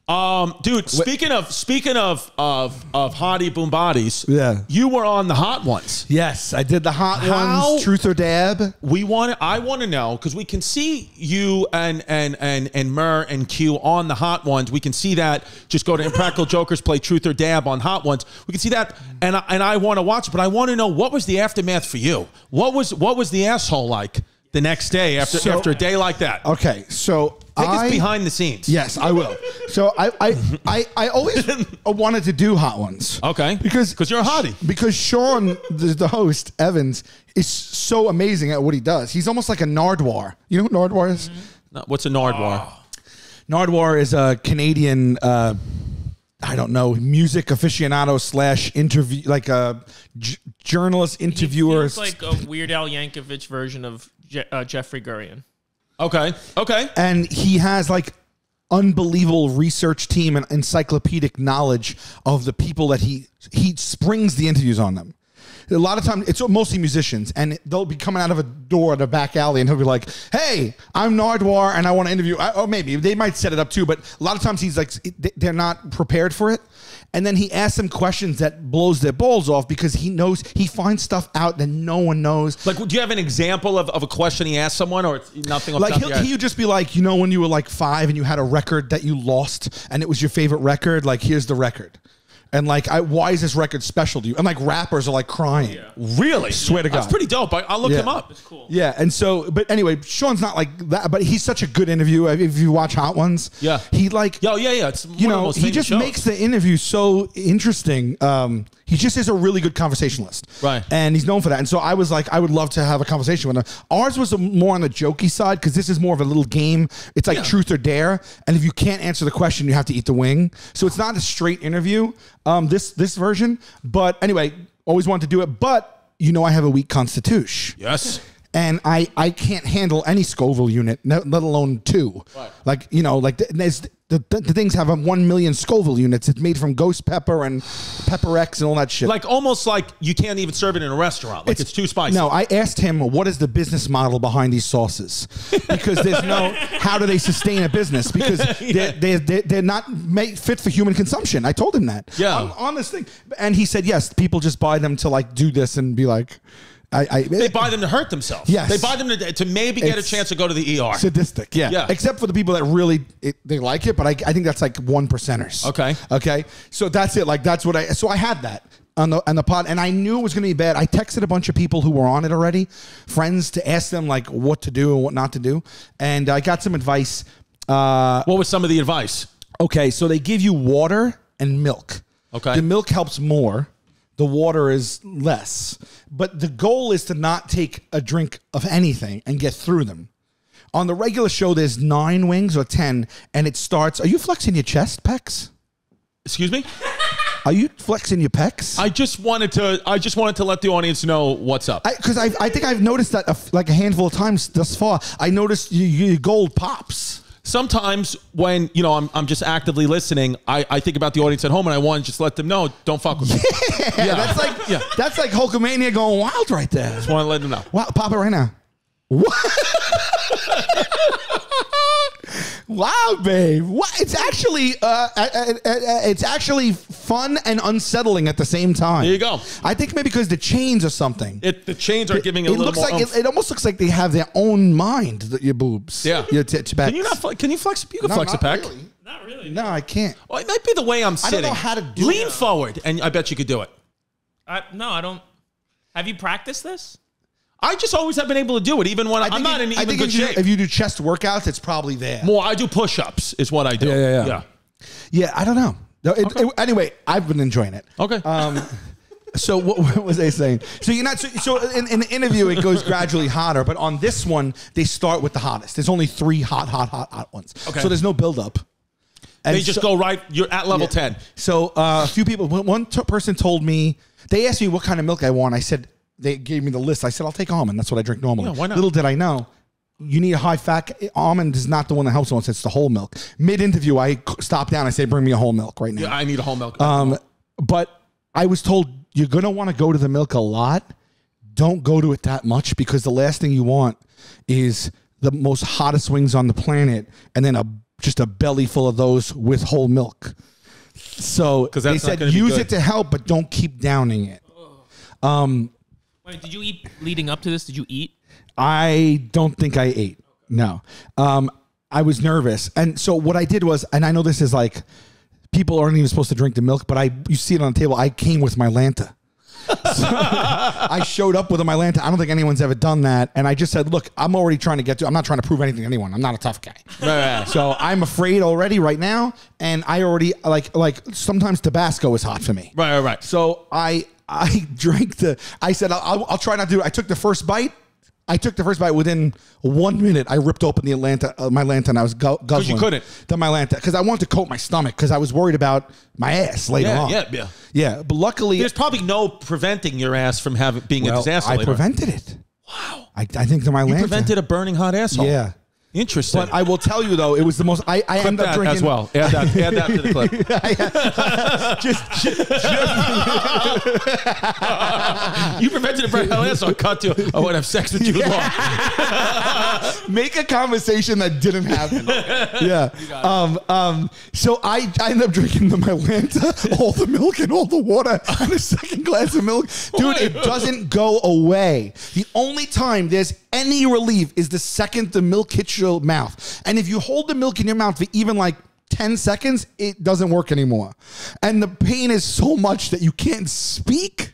um, dude. Speaking of speaking of of of hottie boom bodies. Yeah. you were on the hot ones. Yes, I did the hot How- ones, truth or dab. We want. I want to know because we can see you and and and and Murr and Q on the hot ones. We can see that. Just go to Impractical Jokers, play Truth or Dab on hot ones. We can see that, and I, and I want to watch. But I want to know what was the aftermath for you. What was what was the asshole like the next day after So- after a day like that? Okay, so Take I us behind the scenes. Yes, I will. So I I I, I always wanted to do hot ones. Okay. Because because you're a hottie. Because Sean, the, the host, Evans, is so amazing at what he does. He's almost like a Nardwuar. You know what Nardwuar is? No, What's a Nardwuar? Nardwuar is a Canadian. Uh, I don't know, music aficionado slash interview, like a j- journalist interviewer. It's like a Weird Al Yankovic version of Je- uh, Jeffrey Gurian. Okay. Okay. and he has like unbelievable research team and encyclopedic knowledge of the people that he he springs the interviews on them. A lot of times it's mostly musicians, and they'll be coming out of a door at a back alley, and he'll be like, "Hey, I'm Nardwuar, and I want to interview." I- Or maybe they might set it up too, but a lot of times he's like, they're not prepared for it, and then he asks them questions that blows their balls off because he knows he finds stuff out that no one knows. Like, do you have an example of, of a question he asked someone, or it's nothing? Like the top of he'll, he would just be like, you know, when you were like five and you had a record that you lost and it was your favorite record, like here's the record. And like, I, why is this record special to you? And like, rappers are like crying. Really? Swear to That's God. pretty dope. I, I'll look Yeah. him up. Cool. Yeah, and so, but anyway, Sean's not like that, but he's such a good interview. If you watch Hot Ones, Yeah. he like, Yo, yeah, yeah. It's you one of the know, most he just shows. makes the interview so interesting. Um, he just is a really good conversationalist, Right. And he's known for that. And so I was like, I would love to have a conversation with him. Ours was a, more on the jokey side because this is more of a little game. It's like Yeah. truth or dare, and if you can't answer the question, you have to eat the wing. So it's not a straight interview. Um, this this version, but anyway, always wanted to do it. But you know, I have a weak constitution Yes. and I I can't handle any Scoville unit, let alone two. Like you know, like there's the, the, the things have a one million Scoville units. It's made from ghost pepper and pepper X and all that shit. Like almost like you can't even serve it in a restaurant. Like it's, too spicy. No, I asked him what is the business model behind these sauces because there's no how do they sustain a business because they're, they're, they're, they're not made fit for human consumption. I told him that. Yeah. on, on this thing, and he said yes. People just buy them to like do this and be like, I. I They buy them to hurt themselves. Yes. They buy them to, to maybe get a chance to go to the ER. sadistic. Yeah. Yeah. Except for the people that really it, they like it, but I, I think that's like one percenters. Okay. Okay. So that's it. Like that's what I. So I had that on the on the pod, and I knew it was going to be bad. I texted a bunch of people who were on it already, friends, to ask them like what to do and what not to do, and I got some advice. Uh, what was some of the advice? okay, so they give you water and milk. Okay. The milk helps more. The water is less. But the goal is to not take a drink of anything and get through them. On the regular show, there's nine wings or ten, and it starts. Are you flexing your chest pecs? Excuse me. Are you flexing your pecs? I just wanted to. I just wanted to let the audience know what's up. Because I, I, think I've noticed that a like a handful of times thus far. I noticed you, you gold pops. Sometimes when you know I'm, I'm just actively listening, I, I think about the audience at home and I want to just let them know, don't fuck with me. Yeah, that's like Yeah. that's like Hulkamania going wild right there. Just want to let them know. Wow, pop it right now. What? wow, babe. What? It's actually uh, uh, uh, uh, it's actually fun and unsettling at the same time. There you go. I think maybe because the chains or something. It, the chains are giving it a it little looks more. like it, it almost looks like they have their own mind. The, your boobs. Yeah. Your t- t- can you not? fle- Can you flex? You can No, flex a not really. Not really. No, I can't. Well, it might be the way I'm sitting. I don't know how to do Lean it. forward, and I bet you could do it. I, no, I don't. Have you practiced this? I just always have been able to do it, even when I I'm think not in I even think good if you, shape. if you do chest workouts, it's probably there. More, I do push-ups. Is what I do. Yeah, yeah, yeah. yeah. Yeah, I don't know. No, it- it- anyway, I've been enjoying it. Okay. Um, so what, what was I saying? So you're not so, so in, in the interview it goes gradually hotter, but on this one they start with the hottest. There's only three hot, hot, hot, hot ones. Okay. So there's no build up. And they just so- go right. You're at level Yeah. ten. So uh, a few people, one one t- person told me they asked me what kind of milk I want. I said they gave me the list. I said I'll take almond. That's what I drink normally. Yeah, why not? Little did I know, you need a high fat almond is not the one that helps someone. It's the whole milk. Mid interview, I stop down. I say, bring me a whole milk right now. Yeah, I need a whole milk. Um, but I was told you're gonna want to go to the milk a lot. Don't go to it that much because the last thing you want is the most hottest wings on the planet, and then a just a belly full of those with whole milk. So they said use it to help, but don't keep downing it. Wait, did you eat leading up to this? Did you eat? I don't think I ate. No. Um, I was nervous. And so what I did was, and I know this is like people aren't even supposed to drink the milk, but I you see it on the table. I came with Mylanta. So I showed up with a Mylanta. I don't think anyone's ever done that. And I just said, look, I'm already trying to get to I'm not trying to prove anything to anyone. I'm not a tough guy. So I'm afraid already right now. And I already like like sometimes Tabasco is hot for me. right, right, right. So I I drank the. I said I'll, I'll, I'll try not to. do it. I took the first bite. I took the first bite within one minute. I ripped open the Atlanta, uh, Mylanta, and I was gu- guzzling. you couldn't. The Mylanta because I wanted to coat my stomach because I was worried about my ass later Yeah, on. yeah, yeah. yeah. But luckily, There's probably no preventing your ass from having being a well, disaster. I later on. prevented it. Wow. I, I think the my You Lanta prevented a burning hot asshole. Yeah. Interesting. But I will tell you though, it was the most. I, I Clip ended up drinking as well. Add that, add that to the clip. just, just You prevented a burning hot asshole. Cut to. I want to have sex with you tomorrow. make a conversation that didn't happen. yeah. Um, um, so I, I ended up drinking the Mylanta, all the milk and all the water, and a second glass of milk. Dude, it doesn't go away. The only time there's any relief is the second the milk hits your mouth. And if you hold the milk in your mouth for even like 10 seconds, it doesn't work anymore. And the pain is so much that you can't speak.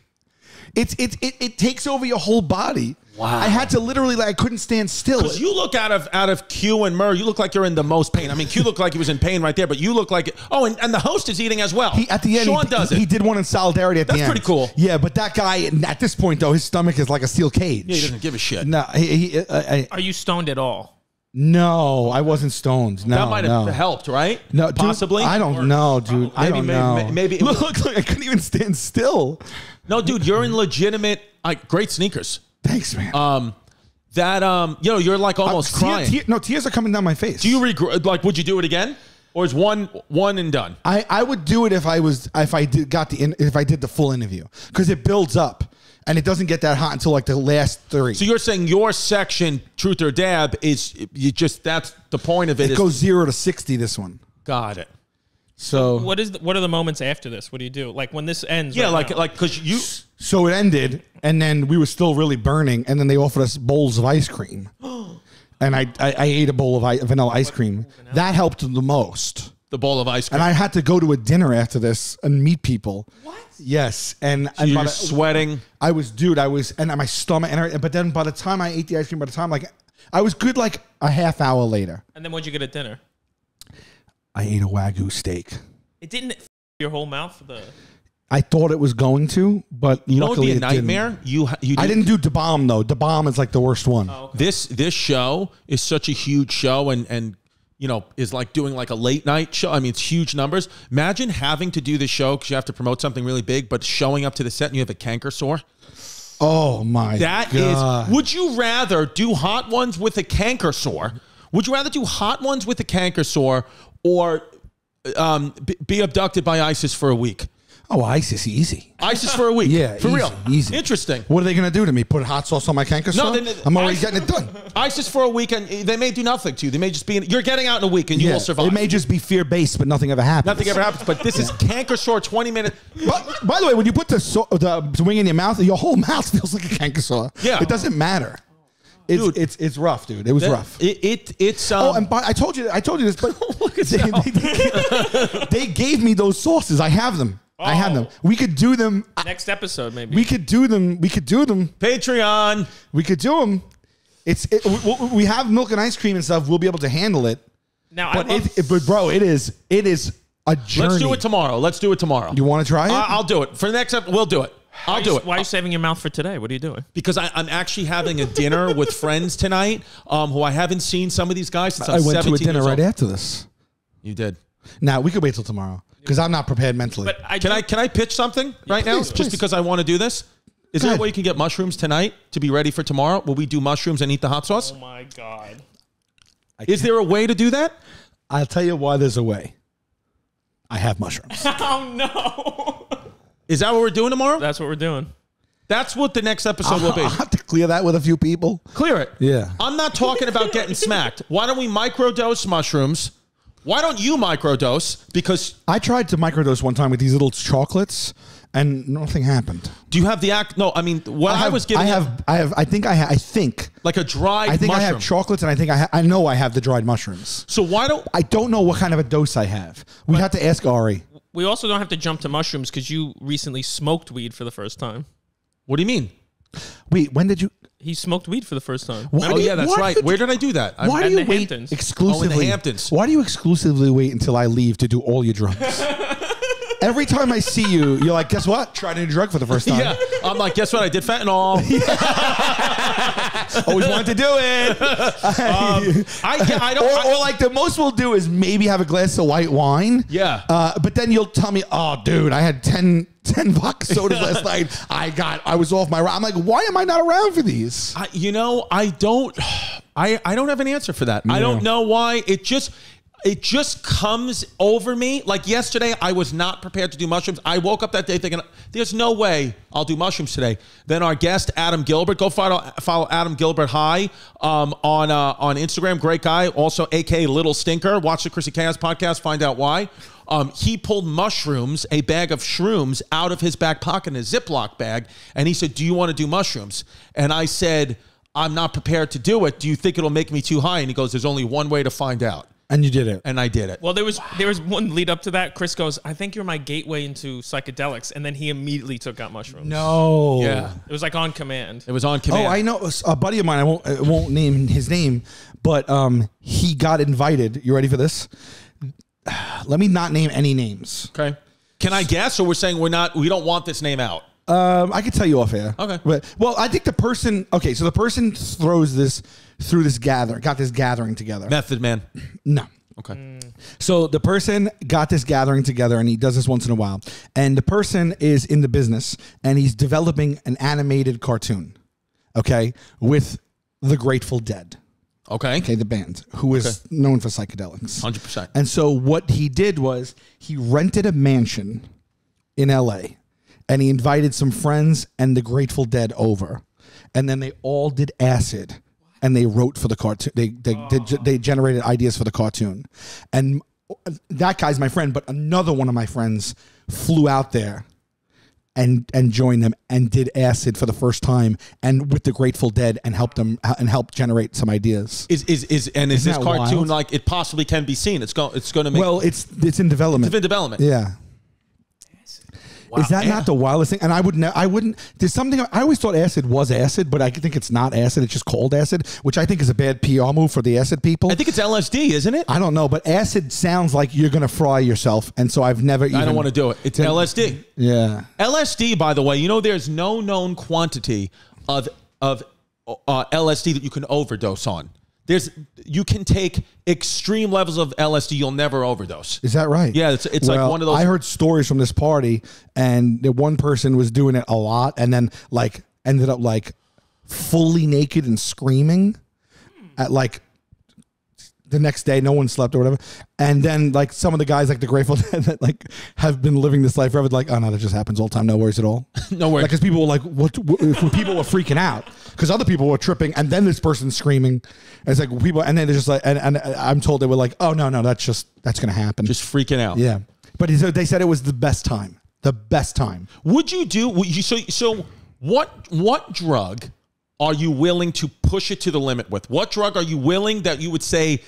It's it, it it takes over your whole body. Wow. I had to literally like I couldn't stand still. Because you look out of out of Q and Murr, you look like you're in the most pain. I mean, Q looked like he was in pain right there, but you look like oh, and, and the host is eating as well. He at the end, Sean he, does he, it. he did one in solidarity at That's the end. That's pretty cool. Yeah, but that guy at this point though, his stomach is like a steel cage. Yeah, he doesn't give a shit. No, he, he, uh, I, Are you stoned at all? no, I wasn't stoned. No, that might have no. helped, right? No, dude, possibly. I don't know, dude. I Maybe- don't maybe- know. may- maybe it look, was- look, look, I couldn't even stand still. No, dude, you're in legitimate, like, great sneakers. Thanks, man. Um, that um, you know, you're like almost Uh, tear- crying. tear- no, tears are coming down my face. Do you regret? Like, would you do it again, or is one one and done? I, I would do it if I was if I did got the in, if I did the full interview because it builds up and it doesn't get that hot until like the last three. So you're saying your section, truth or dab, is you just that's the point of it. it is- goes zero to sixty. This one. got it. So What is the, what are the moments after this? What do you do? Like when this ends? Yeah, right like now. like because you. So it ended, and then we were still really burning, and then they offered us bowls of ice cream, and I I, I ate a bowl of I, vanilla ice cream. That helped the most, The bowl of ice cream. and I had to go to a dinner after this and meet people. What? Yes, and, and you're the- sweating. I was, dude. I was, and my stomach, and everything, but then by the time I ate the ice cream, by the time like I was good, like a half hour later, and then what'd you get at dinner? I ate a wagyu steak. It didn't f- your whole mouth. The I thought it was going to, but You know, luckily be a it didn't. nightmare. You you I didn't do the bomb though. The bomb is like the worst one. This this show is such a huge show, and and you know is like doing like a late night show. I mean, it's huge numbers. Imagine having to do this show because you have to promote something really big, but showing up to the set and you have a canker sore. Oh my That is. God. Would you rather do hot ones with a canker sore? Would you rather do hot ones with a canker sore or um, be abducted by ISIS for a week? Oh, ISIS easy. ISIS for a week. Yeah, for easy, real. easy. Interesting. What are they going to do to me? Put hot sauce on my canker No, I'm already I- getting it done. ISIS for a week, and they may do nothing to you. They may just be. In, you're getting out in a week, and you Yeah, will survive. It may just be fear based, but nothing ever happens. Nothing ever happens, but this is canker sore. Twenty minutes. But, by the way, when you put the, so, the wing in your mouth, your whole mouth feels like a canker sore. Yeah. it doesn't matter. It's Dude. it's it's rough, dude. It was rough. It, it it's um, Oh, and by, I told you, I told you this, but they, they- they gave me those sauces. I have them. I have them. We could do them. next episode, maybe. We could do them. We could do them. Patreon. We could do them. It's it, we, we have milk and ice cream and stuff. We'll be able to handle it. now, I But love, it, it- but bro, it is it is a journey. Let's do it tomorrow. Let's do it tomorrow. You want to try it? I- I'll do it for the next episode. We'll do it. I'll do it Why are you saving your mouth for today? What are you doing? because I, I'm actually having a dinner with friends tonight, um, who I haven't seen. Some of these guys since I I'm went to a dinner right after this. You did. Now we could wait till tomorrow because I'm not prepared mentally. But I Can do- I can I pitch something right now? please, Just please. because I want to do this. Is Go there a way you can get mushrooms tonight to be ready for tomorrow? Will we do mushrooms and eat the hot sauce? Oh my god. Is there a way to do that? I'll tell you why there's a way. I have mushrooms. Oh no. Is that what we're doing tomorrow? That's what we're doing. That's what the next episode will be. I'll have to clear that with a few people. Clear it. Yeah. I'm not talking about getting smacked. Why don't we microdose mushrooms? Why don't you microdose? Because I tried to microdose one time with these little chocolates, and nothing happened. do you have the act? No, I mean, what I, have, was getting I at, have, I have, I think I, ha- I think, like a dried I think I have chocolates, and I think I, ha- I know I have the dried mushrooms. so why don't I don't know what kind of a dose I have. We have to ask Ari. We also don't have to jump to mushrooms because you recently smoked weed for the first time. What do you mean? Wait, when did you? He smoked weed for the first time. Why Oh do you- yeah, that's why right. did Where did I do that? I- Why do in you the wait Hamptons. exclusively? Oh, in the Hamptons. Why do you exclusively wait until I leave to do all your drugs? Every time I see you, you're like, guess what? Tried a new drug for the first time. Yeah, I'm like, guess what? I did fentanyl. Always wanted to do it. I, yeah, I don't. or, I- or like the most we'll do is maybe have a glass of white wine. Yeah. Uh, but then you'll tell me, oh, dude, I had 10, 10 vodka sodas last night. I got, I was off my. I'm like, why am I not around for these? I, you know, I don't, I, I don't have an answer for that. I don't know why. It just, it just comes over me. Like yesterday, I was not prepared to do mushrooms. I woke up that day thinking, "There's no way I'll do mushrooms today." Then our guest Adam Gilbert, go follow follow Adam Gilbert High um, on uh, on Instagram. Great guy, also AK Little Stinker. Watch the Chrissy Chaos podcast, find out why. Um, he pulled mushrooms, a bag of shrooms, out of his back pocket in a Ziploc bag, and he said, "Do you want to do mushrooms?" And I said. I'm not prepared to do it. Do you think it'll make me too high? And he goes, There's only one way to find out. And you did it. And I did it. Well, there was there was one lead up to that. Chris goes, "I think you're my gateway into psychedelics," and then he immediately took out mushrooms. No. Yeah. it was like on command. It was on command. Oh, I know a buddy of mine. I won't I won't name his name, but um, he got invited. You ready for this? Let me not name any names. Okay. Can I guess, or we're saying we're not? We don't want this name out. Um, I can tell you off air. Okay. But well, I think the person. Okay, so the person throws this through this gather, got this gathering together. Method man. No. Okay. So the person got this gathering together, and he does this once in a while. And the person is in the business, and he's developing an animated cartoon. Okay, with the Grateful Dead. Okay. Okay, the band who is known for psychedelics. 100%. And so what he did was he rented a mansion in LA and he invited some friends and the Grateful Dead over. And then they all did acid and they wrote for the cartoon. They they they, they generated ideas for the cartoon. And that guy's my friend, but another one of my friends flew out there and and joined them and did acid for the first time and with the Grateful Dead and helped them and helped generate some ideas. Is is is and is Isn't this cartoon wild? like it possibly can be seen? It's going. It's going to make. Well, it's it's in development. it's in development. Yeah. Is that not the wildest thing? And I would, ne- I wouldn't. There's something I always thought acid was acid, but I think it's not acid. It's just called acid, which I think is a bad PR move for the acid people. I think it's LSD, isn't it? I don't know, but acid sounds like you're gonna fry yourself, and so I've never. Even, I don't want to do it. It's LSD. Yeah. LSD, by the way, you know there's no known quantity of of uh, LSD that you can overdose on. There's you can take extreme levels of LSD, you'll never overdose. Is that right? Yeah, it's- it's like one of those- I heard stories from this party, and the one person was doing it a lot, and then like ended up like fully naked and screaming at like the next day. No one slept or whatever, and then like some of the guys, like the Grateful Dead, that like have been living this life forever, like oh no, that just happens all the time. No worries at all. No worries. Because people were like, what? what people were freaking out because other people were tripping, and then this person's screaming. And it's like people, and then they're just like, and, and I'm told they were like, oh no, no, that's just that's gonna happen. Just freaking out. yeah, but he said they said it was the best time, the best time. Would you do would you so so what what drug are you willing to push it to the limit with? What drug are you willing that you would say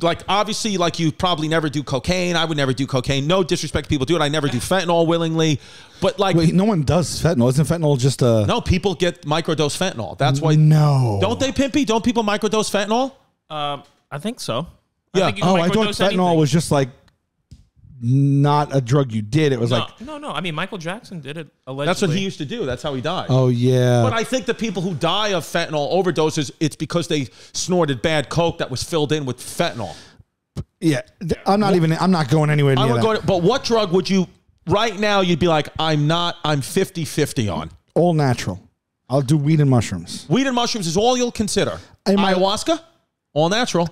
like obviously like you probably never do cocaine. I would never do cocaine. No disrespect to people do it. I never do fentanyl willingly. But like Wait, no one does fentanyl. Isn't fentanyl just a no, people get microdose fentanyl. That's why no? don't they pimpy? Don't people microdose fentanyl? Um, I think so. Yeah. I think you Oh, I thought microdose fentanyl anything. was just like not a drug you did. It was no, like, no, no. I mean, Michael Jackson did it allegedly. That's what he used to do. That's how he died. oh yeah. But I think the people who die of fentanyl overdoses, it's because they snorted bad coke that was filled in with fentanyl. yeah, I'm not even. I'm not going anywhere near I would that. go to, but what drug would you right now you'd be like I'm not I'm 50-50 on. All natural. I'll do weed and mushrooms. Weed and mushrooms is all you'll consider. Am I- Ayahuasca, all natural.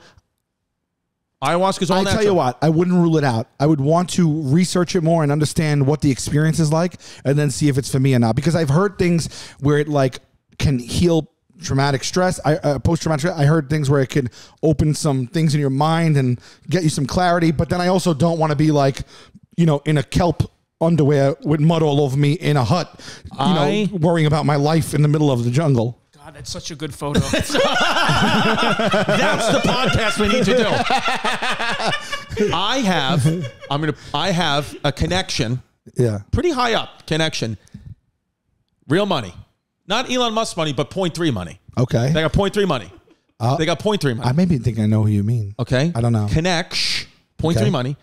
Ayahuasca is all I natural. tell you what, I wouldn't rule it out. I would want to research it more and understand what the experience is like, and then see if it's for me or not. Because I've heard things where it like can heal traumatic stress. I uh, post traumatic. stress. I heard things where it can open some things in your mind and get you some clarity. But then I also don't want to be like, you know, in a kelp underwear with mud all over me in a hut, you I- know, worrying about my life in the middle of the jungle. God, that's such a good photo. That's the podcast we need to do. I have, I'm gonna, I have a connection, Yeah. pretty high up connection. Real money, not Elon Musk money, but point three money. Okay. They got point three money. Uh, they got point three money. I maybe think I know who you mean. Okay. I don't know. Connect point Okay. three money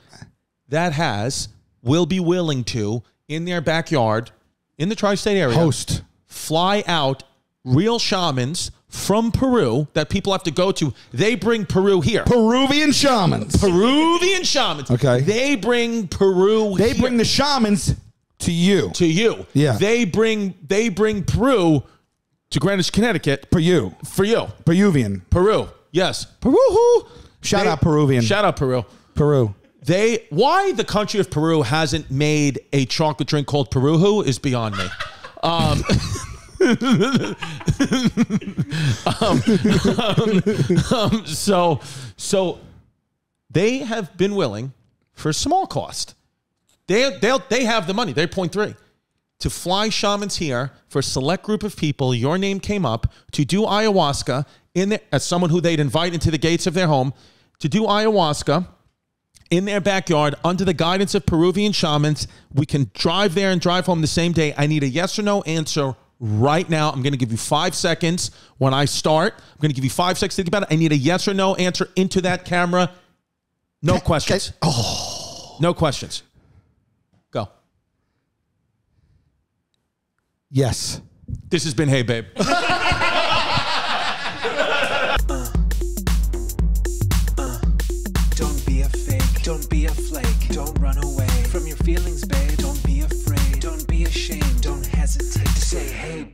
that has will be willing to in their backyard in the tri-state area Host. fly out real shamans from Peru that people have to go to. They bring Peru here. Peruvian shamans. Peruvian shamans. Okay. They bring Peru They here bring the shamans to you. to you. Yeah. They bring they bring Peru to Greenwich, Connecticut For you. for you. Peruvian. Peru. Yes. Peru. Shout They- out Peruvian. Shout out Peru. Peru. They why the country of Peru hasn't made a chocolate drink called Peruhu is beyond me. Um, um, um, so so they have been willing for small cost. They they they have the money. They're point three to fly shamans here for a select group of people. Your name came up to do ayahuasca in as someone who they'd invite into the gates of their home to do ayahuasca in their backyard under the guidance of Peruvian shamans. We can drive there and drive home the same day. I need a yes or no answer right now. I'm going to give you five seconds when I start. I'm going to give you five seconds to think about it. I need a yes or no answer into that camera. No questions. Oh. No questions. Go. Yes. This has been Hey Babe. Don't be a fake, don't be a flake, don't run away from your feelings, babe. Don't be say hey